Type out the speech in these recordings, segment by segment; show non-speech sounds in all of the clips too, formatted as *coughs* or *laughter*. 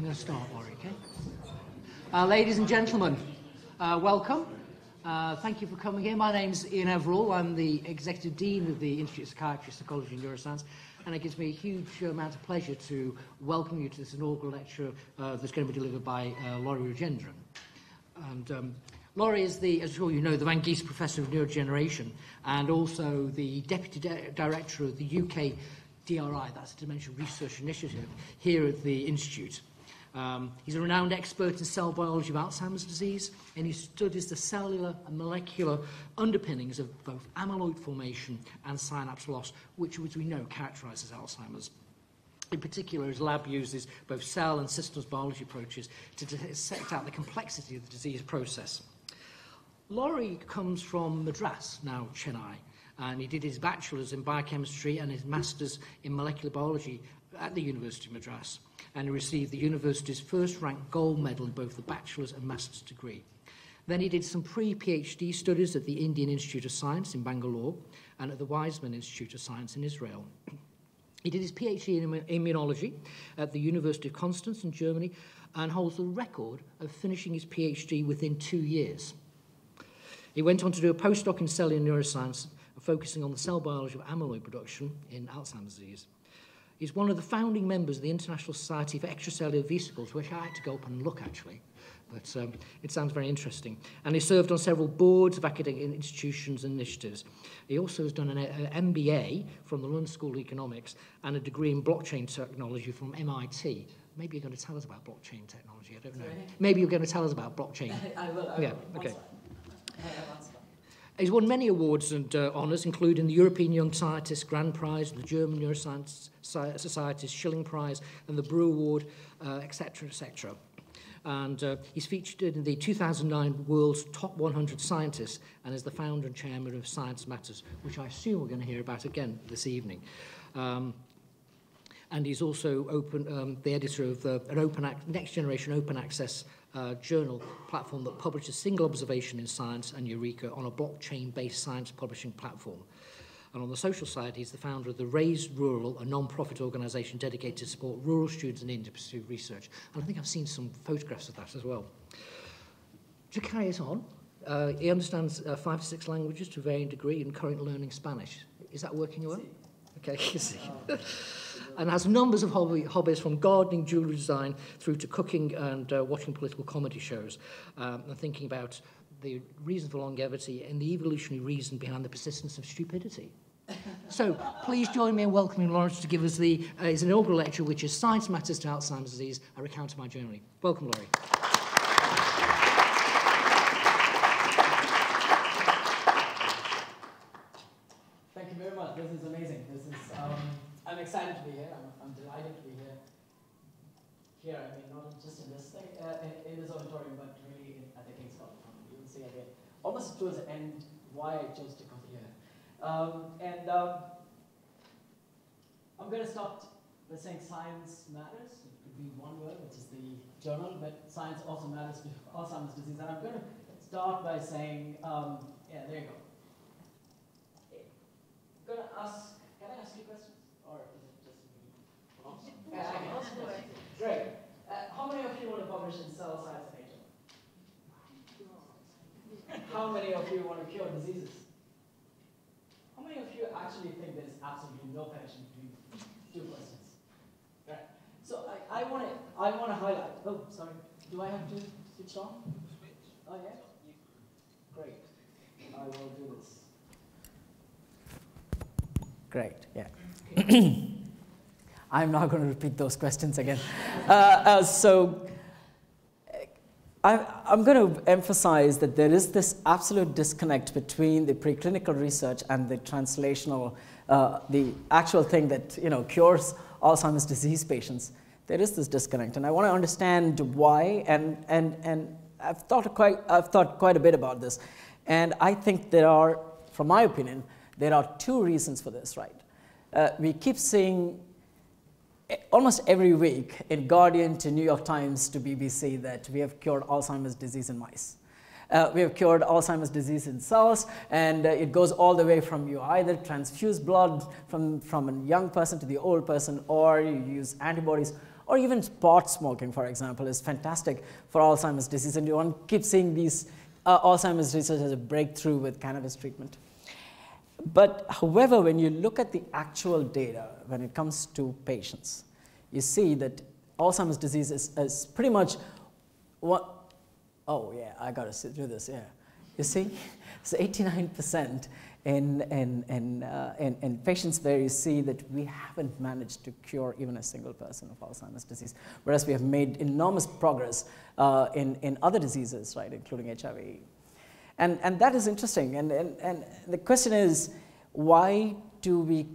I'm going to start, Laurie, okay? Uh, ladies and gentlemen, uh, welcome. Uh, thank you for coming here. My name's Ian Everall. I'm the Executive Dean of the Institute of Psychiatry, Psychology and Neuroscience, and it gives me a huge amount of pleasure to welcome you to this inaugural lecture uh, that's going to be delivered by uh, Laurie Rajendran. And um, Laurie is the, as you know, the Van Geest Professor of Neurodegeneration and also the Deputy Di Director of the UK DRI, that's the Dementia Research Initiative, here at the Institute. Um, he's a renowned expert in cell biology of Alzheimer's disease, and he studies the cellular and molecular underpinnings of both amyloid formation and synapse loss, which, which we know characterizes Alzheimer's. In particular, his lab uses both cell and systems biology approaches to dissect out the complexity of the disease process. Laurie comes from Madras, now Chennai, and he did his bachelor's in biochemistry and his master's in molecular biology at the University of Madras, and received the university's first-ranked gold medal in both the bachelor's and master's degree. Then he did some pre-PhD studies at the Indian Institute of Science in Bangalore and at the Weizmann Institute of Science in Israel. He did his PhD in immunology at the University of Konstanz in Germany and holds the record of finishing his PhD within two years. He went on to do a postdoc in cellular neuroscience focusing on the cell biology of amyloid production in Alzheimer's disease. He's one of the founding members of the International Society for Extracellular Vesicles, which I had to go up and look actually, but um, it sounds very interesting. And he served on several boards of academic institutions and initiatives. He also has done an, an MBA from the London School of Economics and a degree in blockchain technology from MIT. Maybe you're going to tell us about blockchain technology, I don't know. Maybe you're going to tell us about blockchain. *laughs* I will. I yeah, will. okay. He's won many awards and uh, honours, including the European Young Scientist Grand Prize, the German Neuroscience Society's Schilling Prize, and the Brew Award, etc., uh, etc. And uh, he's featured in the 2009 World's Top 100 Scientists and is the founder and chairman of Science Matters, which I assume we're going to hear about again this evening. Um, and he's also open, um, the editor of the, an open next generation open access uh, journal platform that publishes single observation in science and Eureka on a blockchain-based science publishing platform. And on the social side, he's the founder of the Raised Rural, a non-profit organisation dedicated to support rural students in India to pursue research. And I think I've seen some photographs of that as well. To carry it on, uh, he understands uh, five to six languages to varying degree and currently learning Spanish. Is that working well? Okay, *laughs* you see. And has numbers of hobby, hobbies from gardening, jewellery design, through to cooking and uh, watching political comedy shows, um, and thinking about the reason for longevity and the evolutionary reason behind the persistence of stupidity. *laughs* so please join me in welcoming Lawrence to give us the, uh, his inaugural lecture, which is Science Matters to Alzheimer's Disease, a recount of my journey. Welcome, Laurie. Thank you very much. This is amazing. This is, um, I'm excited to be here. I'm, I'm delighted to be here. Here, I mean, not just in this thing, uh, in, in this auditorium, but really in, at the King's College. You will see again, almost towards the end, why I chose to come here. Um, and um, I'm going to start by saying science matters. It could be one word, which is the journal, but science also matters to Alzheimer's disease. And I'm going to start by saying, um, yeah, there you go. I'm going to ask, can I ask you questions? Or is it just me? Yeah, I can. Great. Uh, how many of you want to publish in Cell Science Nature? How many of you want to cure diseases? How many of you actually think there is absolutely no connection between two questions? Right. So I, I want to I want to highlight. Oh, sorry. Do I have to switch on? Switch. Oh yeah. Great. I will do this. Great. Yeah. *coughs* I'm not going to repeat those questions again. Uh, uh, so I, am going to emphasize that there is this absolute disconnect between the preclinical research and the translational, uh, the actual thing that you know cures Alzheimer's disease patients. There is this disconnect, and I want to understand why. And and and I've thought quite I've thought quite a bit about this, and I think there are, from my opinion, there are two reasons for this. Right, uh, we keep seeing almost every week in Guardian to New York Times to BBC that we have cured Alzheimer's disease in mice. Uh, we have cured Alzheimer's disease in cells, and uh, it goes all the way from you either transfuse blood from, from a young person to the old person, or you use antibodies, Or even pot smoking, for example, is fantastic for Alzheimer's disease. And you want to keep seeing these uh, Alzheimer's research as a breakthrough with cannabis treatment. But however, when you look at the actual data when it comes to patients, you see that Alzheimer's disease is, is pretty much what, oh yeah, I got to do this, yeah. You see, *laughs* it's 89% in, in, in, uh, in, in, patients where you see that we haven't managed to cure even a single person of Alzheimer's disease, whereas we have made enormous progress uh, in, in other diseases, right, including HIV. And, and that is interesting. And, and, and the question is, why do we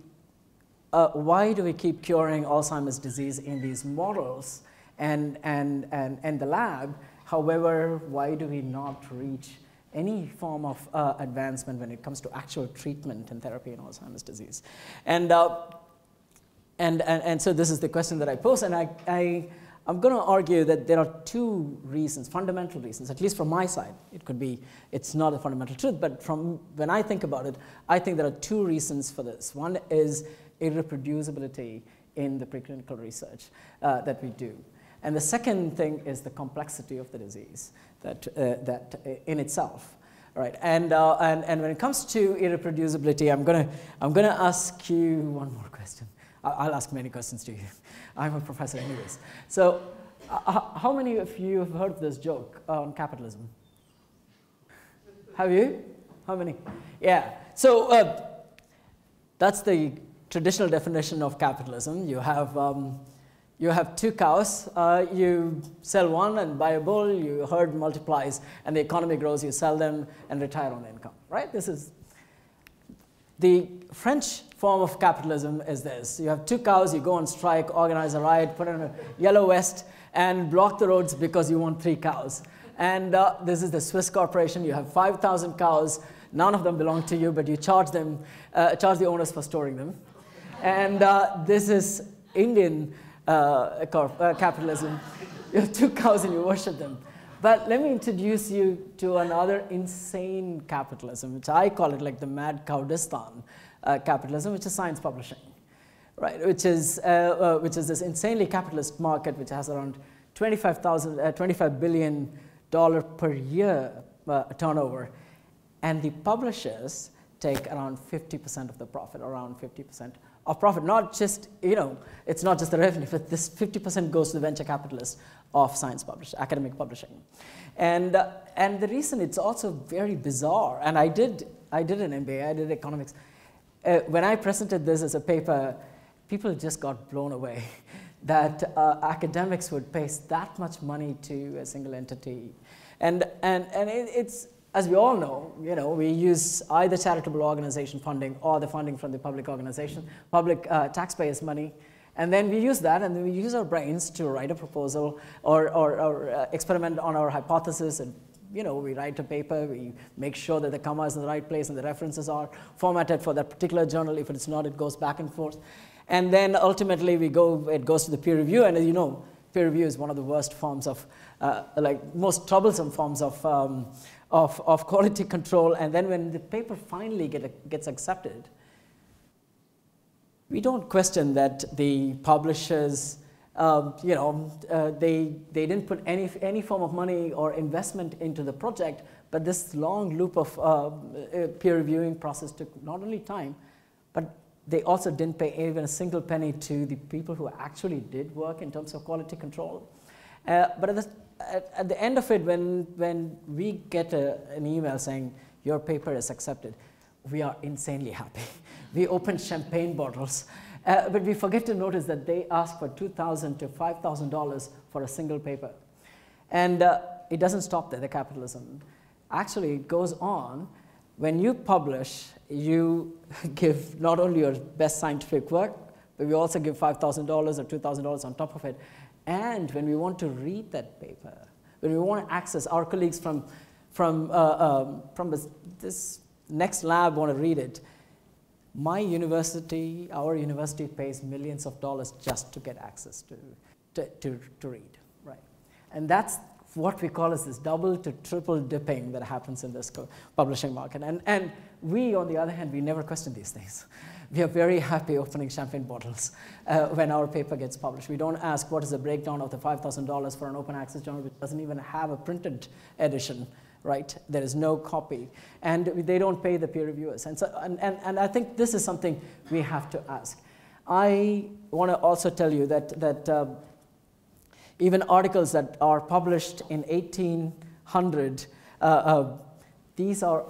uh, why do we keep curing Alzheimer's disease in these models and, and, and, and the lab? However, why do we not reach any form of uh, advancement when it comes to actual treatment and therapy in Alzheimer's disease? And, uh, and, and, and so this is the question that I pose, and I, I, I'm going to argue that there are two reasons, fundamental reasons, at least from my side. It could be it's not a fundamental truth, but from when I think about it, I think there are two reasons for this. One is irreproducibility in the preclinical research uh, that we do. And the second thing is the complexity of the disease that, uh, that uh, in itself. Right, and, uh, and, and when it comes to irreproducibility, I'm going to I'm gonna ask you one more question. I'll ask many questions to you. *laughs* I'm a professor anyways. So uh, how many of you have heard this joke on capitalism? Have you? How many? Yeah. So uh, that's the traditional definition of capitalism. You have, um, you have two cows, uh, you sell one and buy a bull, you herd multiplies, and the economy grows, you sell them and retire on income, right? This is the French form of capitalism is this. You have two cows, you go on strike, organize a riot, put on a yellow vest, and block the roads because you want three cows. And uh, this is the Swiss corporation. You have 5,000 cows. None of them belong to you, but you charge them, uh, charge the owners for storing them. And uh, this is Indian uh, uh, capitalism. You have two cows and you worship them. But let me introduce you to another insane capitalism, which I call it like the mad Cowdistan uh, capitalism, which is science publishing, right? Which is, uh, uh, which is this insanely capitalist market which has around 25,000, uh, 25 billion dollar per year turnover. And the publishers take around 50% of the profit, around 50% of profit. Not just, you know, it's not just the revenue, but this 50% goes to the venture capitalists of science publishing, academic publishing. And, uh, and the reason it's also very bizarre, and I did, I did an MBA, I did economics. Uh, when I presented this as a paper, people just got blown away *laughs* that uh, academics would pay that much money to a single entity. And, and, and it, it's, as we all know, you know, we use either charitable organization funding or the funding from the public organization, public uh, taxpayers' money. And then we use that and then we use our brains to write a proposal or, or, or uh, experiment on our hypothesis and you know, we write a paper, we make sure that the comma is in the right place and the references are formatted for that particular journal. If it's not, it goes back and forth. And then ultimately we go, it goes to the peer review and as you know, peer review is one of the worst forms of, uh, like most troublesome forms of um, of, of *laughs* quality control. And then when the paper finally get, gets accepted, we don't question that the publishers, um, you know, uh, they, they didn't put any, any form of money or investment into the project, but this long loop of uh, uh, peer reviewing process took not only time, but they also didn't pay even a single penny to the people who actually did work in terms of quality control. Uh, but at the at, at, the end of it, when, when we get a, an email saying your paper is accepted, we are insanely happy. *laughs* we open champagne bottles, uh, but we forget to notice that they ask for 2,000 to $5,000 for a single paper. And uh, it doesn't stop there, the capitalism. Actually, it goes on. When you publish, you *laughs* give not only your best scientific work, but we also give $5,000 or $2,000 on top of it. And when we want to read that paper, when we want to access our colleagues from, from, uh, um, from this, this next lab want to read it, my university, our university pays millions of dollars just to get access to, to, to, to read, right? And that's what we call is this double to triple dipping that happens in this publishing market. And, and we, on the other hand, we never question these things. *laughs* We are very happy opening champagne bottles uh, when our paper gets published. We don't ask what is the breakdown of the $5,000 for an open access journal which doesn't even have a printed edition right? There is no copy. And they don't pay the peer reviewers. And, so, and, and, and I think this is something we have to ask. I want to also tell you that, that uh, even articles that are published in 1800, uh, uh, these are,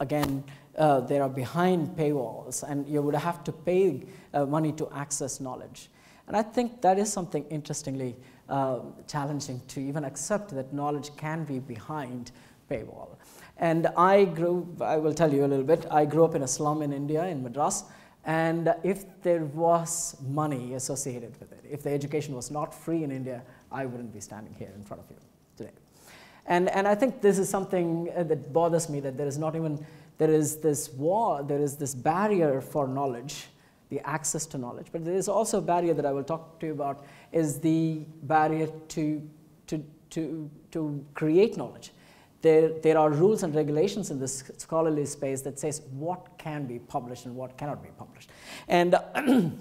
again, uh, they are behind paywalls, and you would have to pay uh, money to access knowledge. And I think that is something interestingly uh, challenging to even accept that knowledge can be behind paywall. And I grew, I will tell you a little bit, I grew up in a slum in India, in Madras, and if there was money associated with it, if the education was not free in India, I wouldn't be standing here in front of you today. And, and I think this is something uh, that bothers me that there is not even, there is this wall, there is this barrier for knowledge, the access to knowledge. But there is also a barrier that I will talk to you about is the barrier to, to, to, to create knowledge there, there are rules and regulations in this scholarly space that says what can be published and what cannot be published. And *clears throat*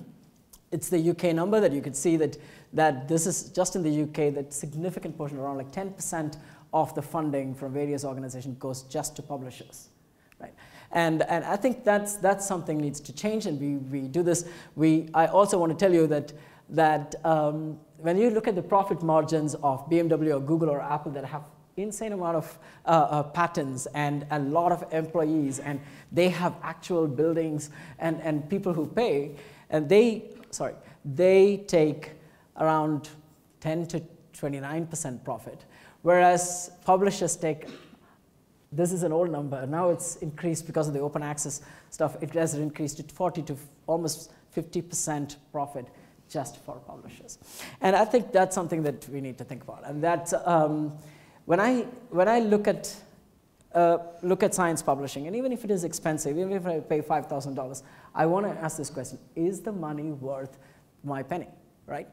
it's the UK number that you can see that, that this is just in the UK that significant portion, around like 10% of the funding from various organizations goes just to publishers. Right? And, and I think that's, that's something needs to change and we, we do this. We, I also want to tell you that, that um, when you look at the profit margins of BMW or Google or Apple that have insane amount of uh, uh, patents and a lot of employees and they have actual buildings and, and people who pay and they sorry they take around 10 to 29% profit. Whereas publishers take this is an old number now it's increased because of the open access stuff it has increased to 40 to almost 50% profit just for publishers. And i think that's something that we need to think about and that um, when I, when I look, at, uh, look at science publishing, and even if it is expensive, even if I pay $5,000, I want to ask this question, is the money worth my penny, right?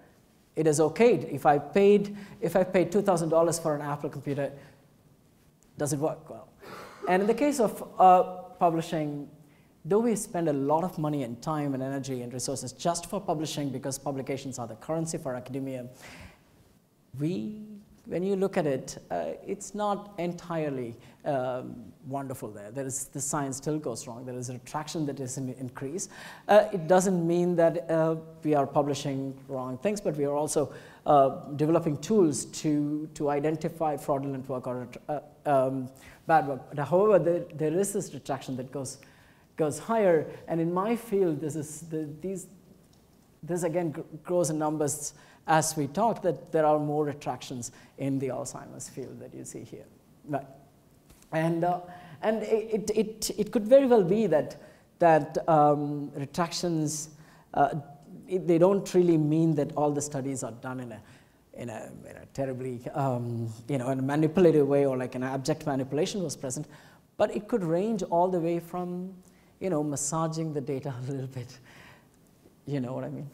It is okay if I paid, if I paid $2,000 for an Apple computer, does it work well? And in the case of uh, publishing, though we spend a lot of money and time and energy and resources just for publishing because publications are the currency for academia, we when you look at it, uh, it's not entirely um, wonderful there. There is, the science still goes wrong. There is a retraction that is in increase. Uh, it doesn't mean that uh, we are publishing wrong things, but we are also uh, developing tools to, to identify fraudulent work or uh, um, bad work. But however, there, there is this retraction that goes, goes higher. And in my field, this, is the, these, this again grows in numbers as we talked, that there are more retractions in the Alzheimer's field that you see here. Right. And, uh, and it, it, it could very well be that, that um, retractions, uh, it, they don't really mean that all the studies are done in a, in a, in a terribly, um, you know, in a manipulative way or like an abject manipulation was present, but it could range all the way from, you know, massaging the data *laughs* a little bit. You know what I mean?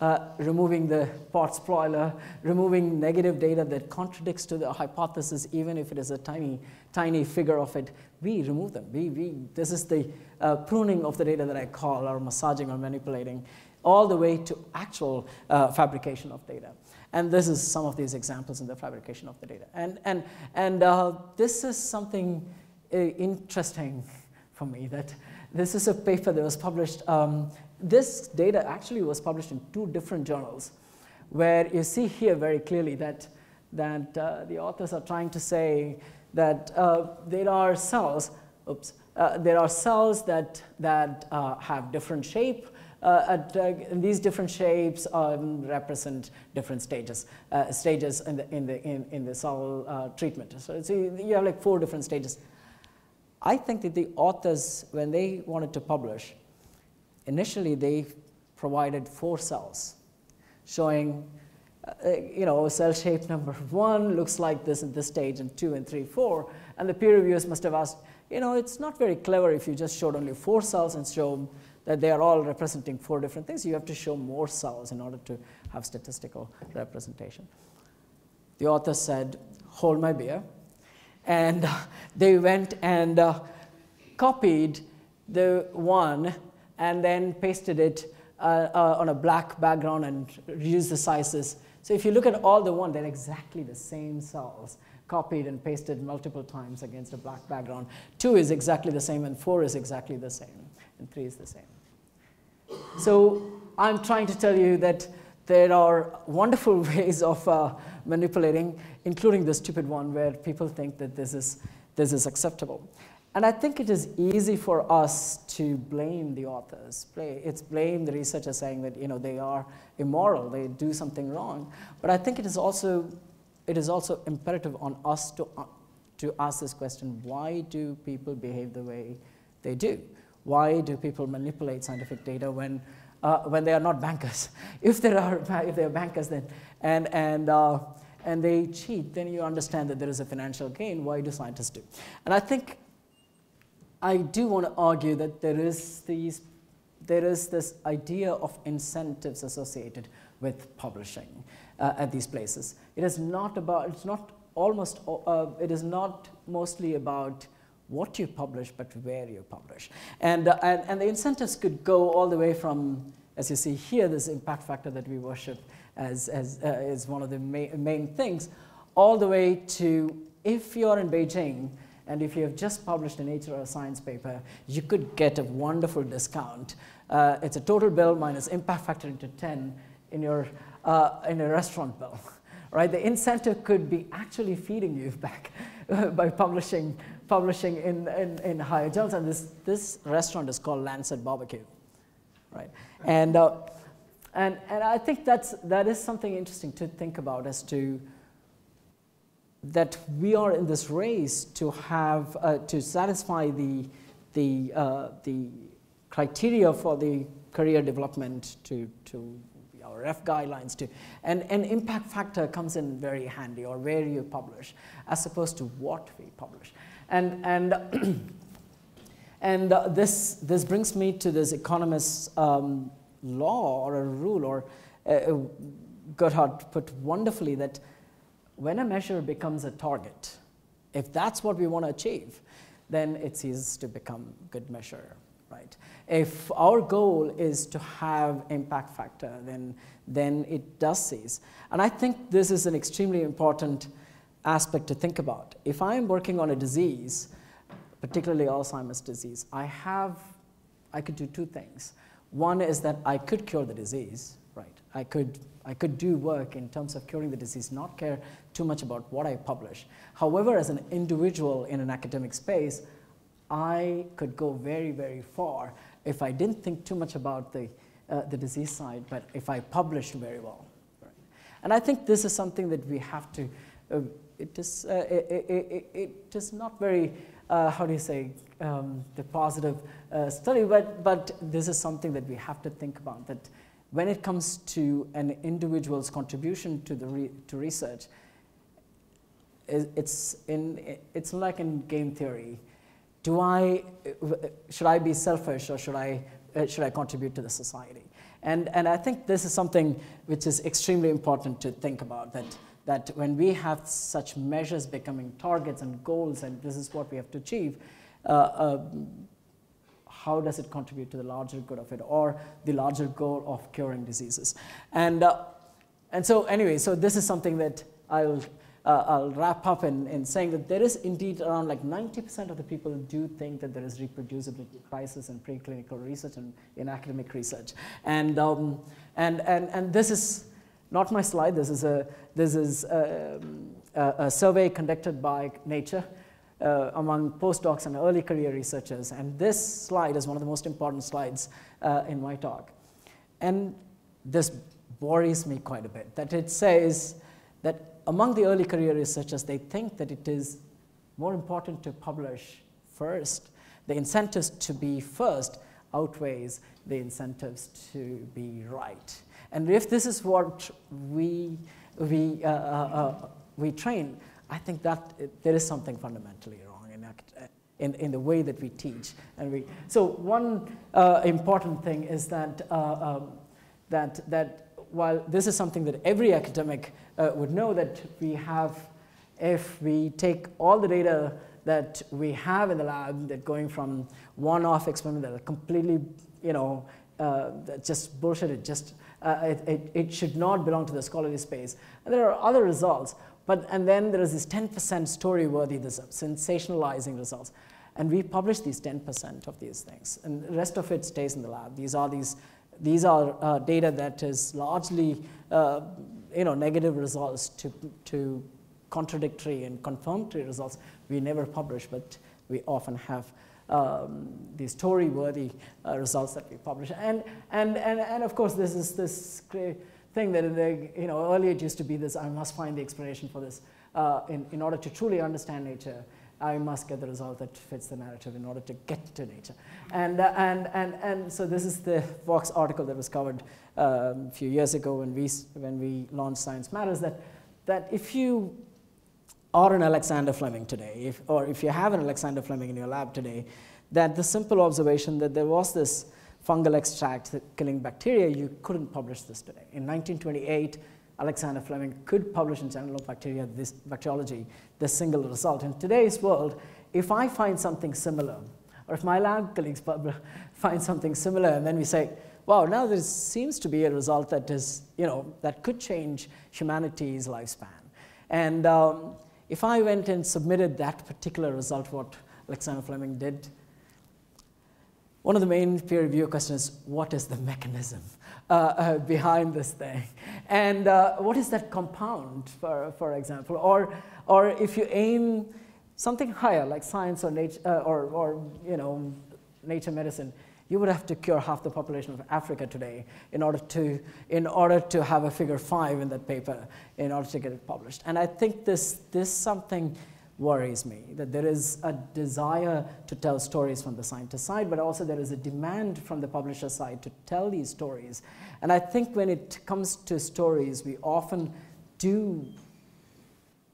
Uh, removing the pot spoiler, removing negative data that contradicts to the hypothesis, even if it is a tiny, tiny figure of it, we remove them. We, we, this is the uh, pruning of the data that I call, or massaging or manipulating, all the way to actual uh, fabrication of data. And this is some of these examples in the fabrication of the data. And, and, and uh, this is something uh, interesting for me that this is a paper that was published um, this data actually was published in two different journals, where you see here very clearly that, that uh, the authors are trying to say that uh, there are cells, oops, uh, there are cells that, that uh, have different shape, uh, at, uh, these different shapes um, represent different stages, stages in the, in the, in, in the cell treatment. So, so you have like four different stages. I think that the authors, when they wanted to publish, initially they provided four cells showing uh, you know, cell shape number *laughs* one looks like this at this stage, and two and three, four. And the peer reviewers must have asked, you know, it's not very clever if you just showed only four cells and show that they are all representing four different things. You have to show more cells in order to have statistical representation. the author said, Hold my beer. And *laughs* they went and uh, copied the one and then pasted it uh, uh, on a black background and reduced the sizes. So if you look at all the one, they're exactly the same cells copied and pasted multiple times against a black background. Two is exactly the same and four is exactly the same and three is the same. So I'm trying to tell you that there are wonderful *laughs* ways of uh, manipulating, including the stupid one where people think that this is, this is acceptable. And I think it is easy for us to blame the authors. It's blame the researchers saying that you know, they are immoral, they do something wrong. But I think it is also, it is also imperative on us to, uh, to ask this question, why do people behave the way they do? Why do people manipulate scientific data when, uh, when they are not bankers? *laughs* If, there are, *laughs* if they are bankers then, and, and, uh, and they cheat, then you understand that there is a financial gain. Why do scientists do? And I think I do want to argue that there is, these, there is this idea of incentives associated with publishing uh, at these places. It is not about, it's not almost, uh, it is not mostly about what you publish, but where you publish. And, uh, and, and the incentives could go all the way from, as you see here, this impact factor that we worship as, as uh, is one of the ma main things, all the way to if you're in Beijing and if you have just published a Nature or a Science paper, you could get a wonderful discount. Uh, it's a total bill minus impact factor into 10 in your, uh, in a restaurant bill. *laughs* Right? The incentive could be actually feeding you *laughs* back by publishing publishing in, in, in higher journals, and this, this restaurant is called Lancet Barbecue, right? And, uh, and, and I think that's, that is something interesting to think about as to that we are in this race to have, uh, to satisfy the, the, uh, the criteria for the career development to, to our Ref guidelines to, and an impact factor comes in very handy or where you publish as opposed to what we publish. And, and, *clears throat* and uh, this, this brings me to this economist's um, law or a rule, or uh, uh, put wonderfully that when a measure becomes a target, if that's what we want to achieve, then it ceases to become good measure, right? If our goal is to have impact factor, then, then it does cease. And I think this is an extremely important aspect to think about. If I'm working on a disease, particularly Alzheimer's disease, I have, I could do two things. One is that I could cure the disease, right? I could, I could do work in terms of curing the disease, not care too much about what I publish. However, as an individual in an academic space, I could go very, very far if I didn't think too much about the, uh, the disease side, but if I published very well. And I think this is something that we have to uh, it is, uh, it, it, it is not very, uh, how do you say, um, the positive uh, study, but, but this is something that we have to think about, that when it comes to an individual's contribution to, the re to research, it's, in, it's like in game theory. Do I, should I be selfish or should I, uh, should I contribute to the society? And, and I think this is something which is extremely important to think about, that that when we have such measures becoming targets and goals, and this is what we have to achieve, uh, uh, how does it contribute to the larger good of it or the larger goal of curing diseases? And, uh, and so anyway, so this is something that I'll, uh, I'll wrap up in, in saying that there is indeed around like 90% of the people do think that there is reproducibility crisis in preclinical research and in academic research. And, um, and, and, and this is not my slide, this is a, this is a, a, a survey conducted by Nature uh, among postdocs and early career researchers. And this slide is one of the most important slides uh, in my talk. And this worries me quite a bit, that it says that among the early career researchers, they think that it is more important to publish first. The incentives to be first outweighs the incentives to be right. And if this is what we, we, uh, uh, uh, we train, I think that there is something fundamentally wrong in, in, in, the way that we teach. And we, so one uh, important thing is that, uh, um, that, that while this is something that every academic uh, would know that we have, if we take all the data that we have in the lab that going from one-off experiment that are completely, you know, uh, just bullshit, it just, uh, it, it, it, should not belong to the scholarly space. And there are other results, but, and then there is this 10% story-worthy sensationalizing results. And we publish these 10% of these things, and the rest of it stays in the lab. These are these, these are uh, data that is largely, uh, you know, negative results to, to contradictory and confirmatory results we never publish, but we often have um, these story-worthy uh, results that we publish. And, and, and, and of course, this is this thing that, in the, you know, earlier it used to be this, I must find the explanation for this. Uh, in, in order to truly understand nature, I must get the result that fits the narrative in order to get to nature. And, uh, and, and, and so this is the Vox article that was covered um, a few years ago when we, when we launched Science Matters, that, that if you are an Alexander Fleming today, if, or if you have an Alexander Fleming in your lab today, that the simple observation that there was this fungal extract killing bacteria, you couldn't publish this today. In 1928, Alexander Fleming could publish in Journal of Bacteria, this bacteriology, this single result. In today's world, if I find something similar, or if my lab colleagues *laughs* find something similar, and then we say, wow, now there seems to be a result that is, you know, that could change humanity's lifespan. And um, if I went and submitted that particular result, what Alexander Fleming did, one of the main peer review questions is, what is the mechanism uh, uh, behind this thing? And uh, what is that compound, for, for example? Or, or if you aim something higher, like science or, nature, uh, or, or you know, nature medicine, you would have to cure half the population of Africa today in order to, in order to have a figure five in that paper, in order to get it published. And I think this, this something worries me, that there is a desire to tell stories from the scientist side, but also there is a demand from the publisher side to tell these stories. And I think when it comes to stories, we often do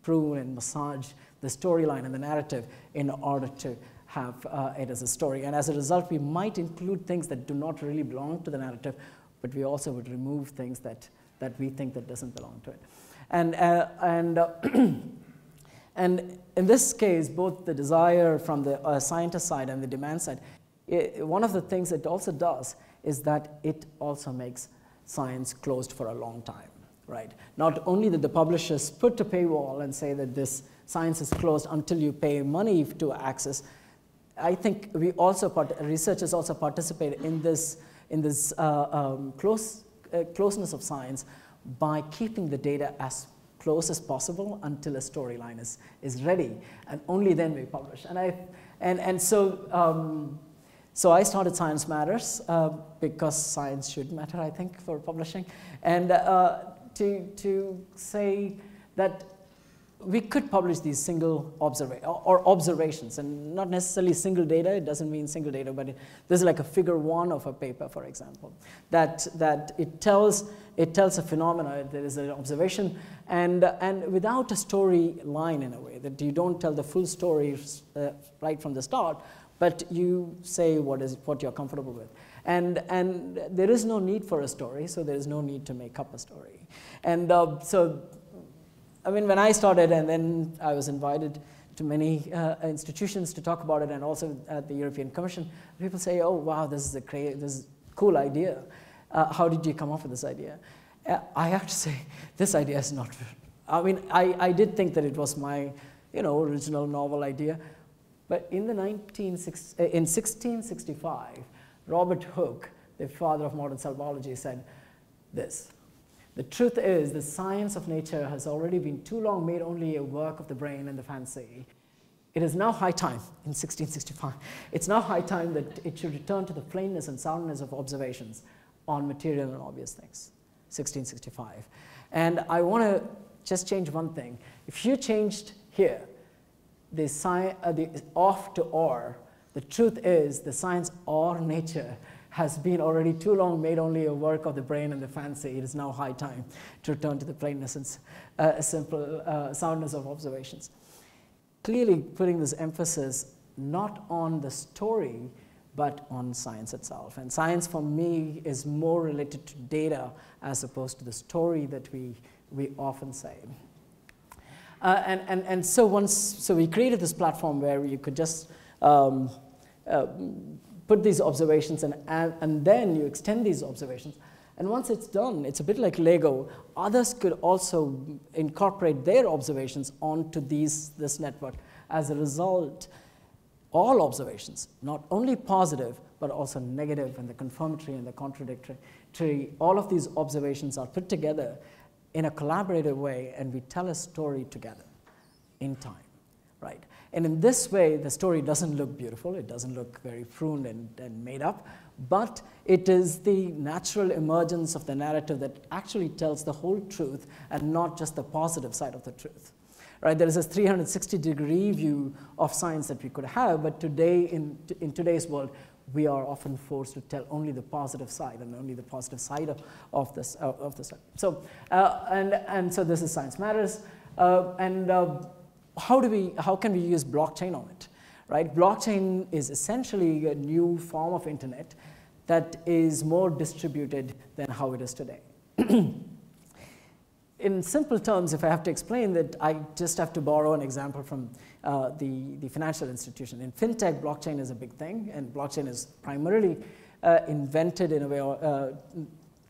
prune and massage the storyline and the narrative in order to have uh, it as a story. And as a result, we might include things that do not really belong to the narrative, but we also would remove things that, that we think that doesn't belong to it. And, uh, and, uh, *clears throat* and in this case, both the desire from the uh, scientist side and the demand side, it, one of the things it also does is that it also makes science closed for a long time, right? Not only did the publishers put a paywall and say that this science is closed until you pay money to access, I think we also, researchers also participate in this, in this uh, um, close, uh, closeness of science by keeping the data as close as possible until a storyline is, is ready, and only then we publish. And, I, and, and so, um, so I started Science Matters uh, because science should matter, I think, for publishing, and uh, to, to say that we could publish these single observa or observations and not necessarily single data. It doesn't mean single data, but it, this is like a figure one of a paper, for example, that, that it, tells, it tells a phenomena. There is an observation and, and without a story line in a way, that you don't tell the full story uh, right from the start, but you say what, is, what you're comfortable with. And, and there is no need for a story, so there is no need to make up a story. And uh, so I mean, when I started and then I was invited to many uh, institutions to talk about it and also at the European Commission, people say, oh, wow, this is a, this is a cool idea. Uh, how did you come up with this idea? Uh, I have to say, *laughs* this idea is not, I mean, I, I did think that it was my, you know, original novel idea, but in the 19, uh, in 1665, Robert Hooke, the father of modern cell biology, said this, the truth is, the science of nature has already been too long made only a work of the brain and the fancy. It is now high time, in 1665, it's now high time that it should return to the plainness and soundness of observations on material and obvious things, 1665. And I want to just change one thing. If you changed here, the, sci- uh, the off to or, the truth is the science or nature has been already too long made only a work of the brain and the fancy. It is now high time to return to the plainness and uh, simple uh, soundness of observations. Clearly putting this emphasis not on the story, but on science itself. And science for me is more related to data as opposed to the story that we, we often say. Uh, and, and, and so once, so we created this platform where you could just um, uh, put these observations and, and, then you extend these observations. And once it's done, it's a bit like Lego. Others could also incorporate their observations onto these, this network. As a result, all observations, not only positive, but also negative and the confirmatory and the contradictory, all of these observations are put together in a collaborative way and we tell a story together in time, right? And in this way, the story doesn't look beautiful, it doesn't look very pruned and, and made up, but it is the natural emergence of the narrative that actually tells the whole truth and not just the positive side of the truth. Right, there is a 360 degree view of science that we could have, but today, in, in today's world, we are often forced to tell only the positive side and only the positive side of, of this of the. So uh, and and so this is science matters. Uh, and uh, how do we how can we use blockchain on it? Right, blockchain is essentially a new form of internet that is more distributed than how it is today. *clears throat* in simple terms, if I have to explain that, I just have to borrow an example from uh, the, the financial institution. In fintech, blockchain is a big thing, and blockchain is primarily uh, invented in a way, uh,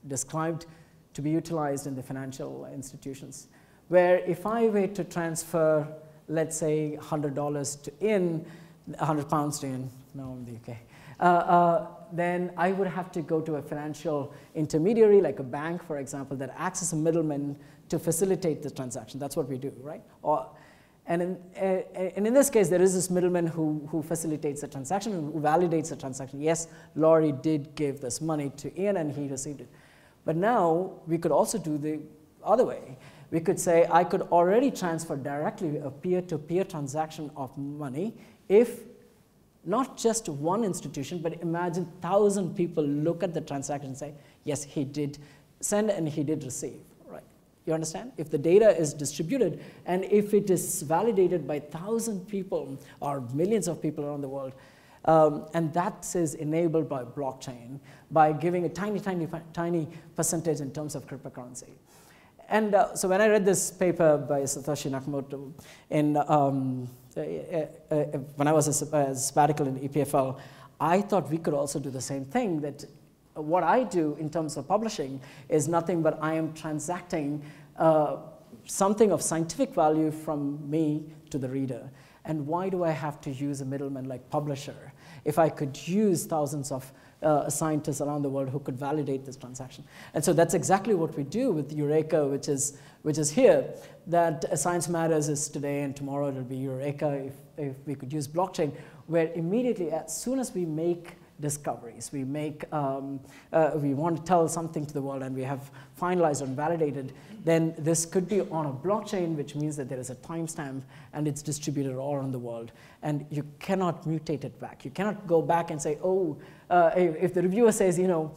described to be utilized in the financial institutions. Where if I were to transfer, let's say, $100 to in, 100 pounds to in, no, in the UK, uh, uh, then I would have to go to a financial intermediary, like a bank, for example, that acts as a middleman to facilitate the transaction. That's what we do, right? Or, and, in, uh, and in this case, there is this middleman who, who facilitates the transaction, who validates the transaction. Yes, Laurie did give this money to Ian and he received it. But now we could also do the other way. We could say I could already transfer directly a peer-to-peer -peer transaction of money if not just one institution, but imagine thousand people look at the transaction and say, yes, he did send and he did receive. Right? You understand? If the data is distributed and if it is validated by thousand people or millions of people around the world, um, and that is enabled by blockchain by giving a tiny, tiny, tiny percentage in terms of cryptocurrency. And uh, so when I read this paper by Satoshi Nakamoto in, um, uh, uh, uh when I was a, sabbatical in EPFL, I thought we could also do the same thing, that what I do in terms of publishing is nothing but I am transacting uh, something of scientific value from me to the reader. And why do I have to use a middleman like publisher if I could use thousands of uh, scientists around the world who could validate this transaction? And so that's exactly what we do with Eureka, which is, which is here, that Science Matters is today and tomorrow it'll be Eureka if, if we could use blockchain, where immediately as soon as we make discoveries. We make, um, uh, we want to tell something to the world and we have finalized and validated, then this could be on a blockchain, which means that there is a timestamp and it's distributed all around the world. And you cannot mutate it back. You cannot go back and say, oh, uh, if, the reviewer says, you know,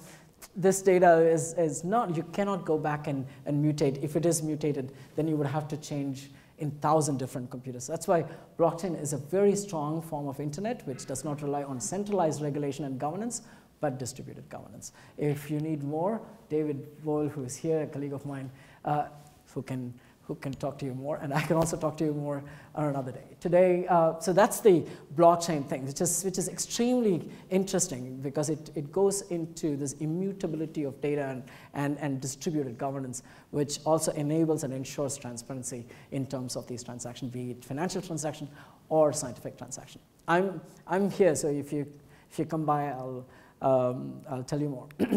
this data is, is not, you cannot go back and, and mutate. If it is mutated, then you would have to change in thousand different computers. That's why blockchain is a very strong form of internet which does not rely on centralized regulation and governance, but distributed governance. If you need more, David Voel, who is here, a colleague of mine, uh, who can who can talk to you more, and I can also talk to you more on another day. Today, uh, so that's the blockchain thing, which is, which is extremely interesting because it, it goes into this immutability of data and, and, and distributed governance, which also enables and ensures transparency in terms of these transactions, be it financial transaction or scientific transaction. I'm, I'm here, so if you, if you come by, I'll, um, I'll tell you more. *clears throat*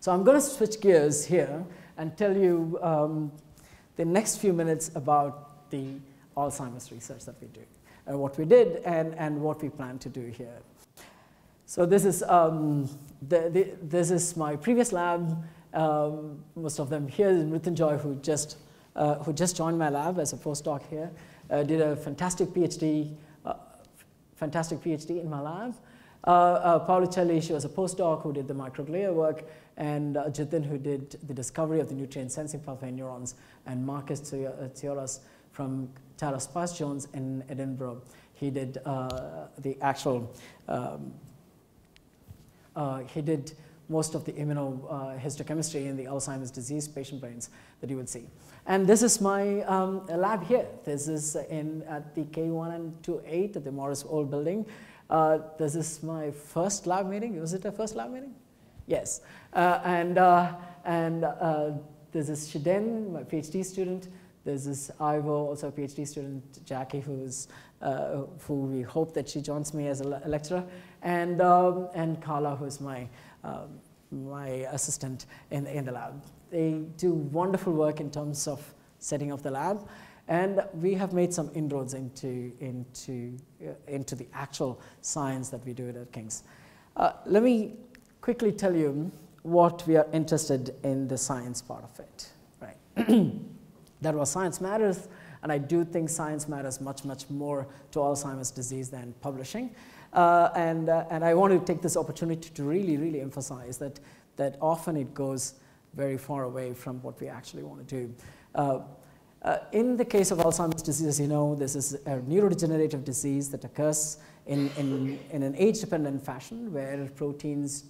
so I'm going to switch gears here and tell you um, the next few minutes about the Alzheimer's research that we do, and what we did and, and what we plan to do here. So this is, um, the, the, this is my previous lab. Um, most of them here. is Mrityunjoy, who just, uh, who just joined my lab as a postdoc here, uh, did a fantastic PhD, uh, fantastic PhD in my lab. Uh, uh, Paolo Celli, she was a postdoc who did the microglia work, and uh, Jitin, who did the discovery of the nutrient sensing pathway neurons, and Marcus Tsioras from Tara Spires-Jones in Edinburgh. He did uh, the actual um, Uh, he did most of the immunohistochemistry in the Alzheimer's disease patient brains that you would see. And this is my um, lab here. This is in at the K1 and 28 at the Maurice Wohl building. Uh, this is my first lab meeting. Was it a first lab meeting? Yes. Uh, and uh, and uh, this is Shiden, my PhD student. This is Ivo, also a PhD student, Jackie, who's, uh, who we hope that she joins me as a, le lecturer, and, um, and Carla, who's my, um, my assistant in, in the lab. They do wonderful work in terms of setting up the lab, and we have made some inroads into, into, uh, into the actual science that we do at King's. Uh, let me quickly tell you what we are interested in the science part of it, right? *clears throat* that was science matters, and I do think science matters much, much more to Alzheimer's disease than publishing. Uh, and, uh, and I want to take this opportunity to really, really emphasize that, that often it goes very far away from what we actually want to do. Uh, in the case of Alzheimer's disease, as you know, this is a neurodegenerative disease that occurs in, in, in an age-dependent fashion where proteins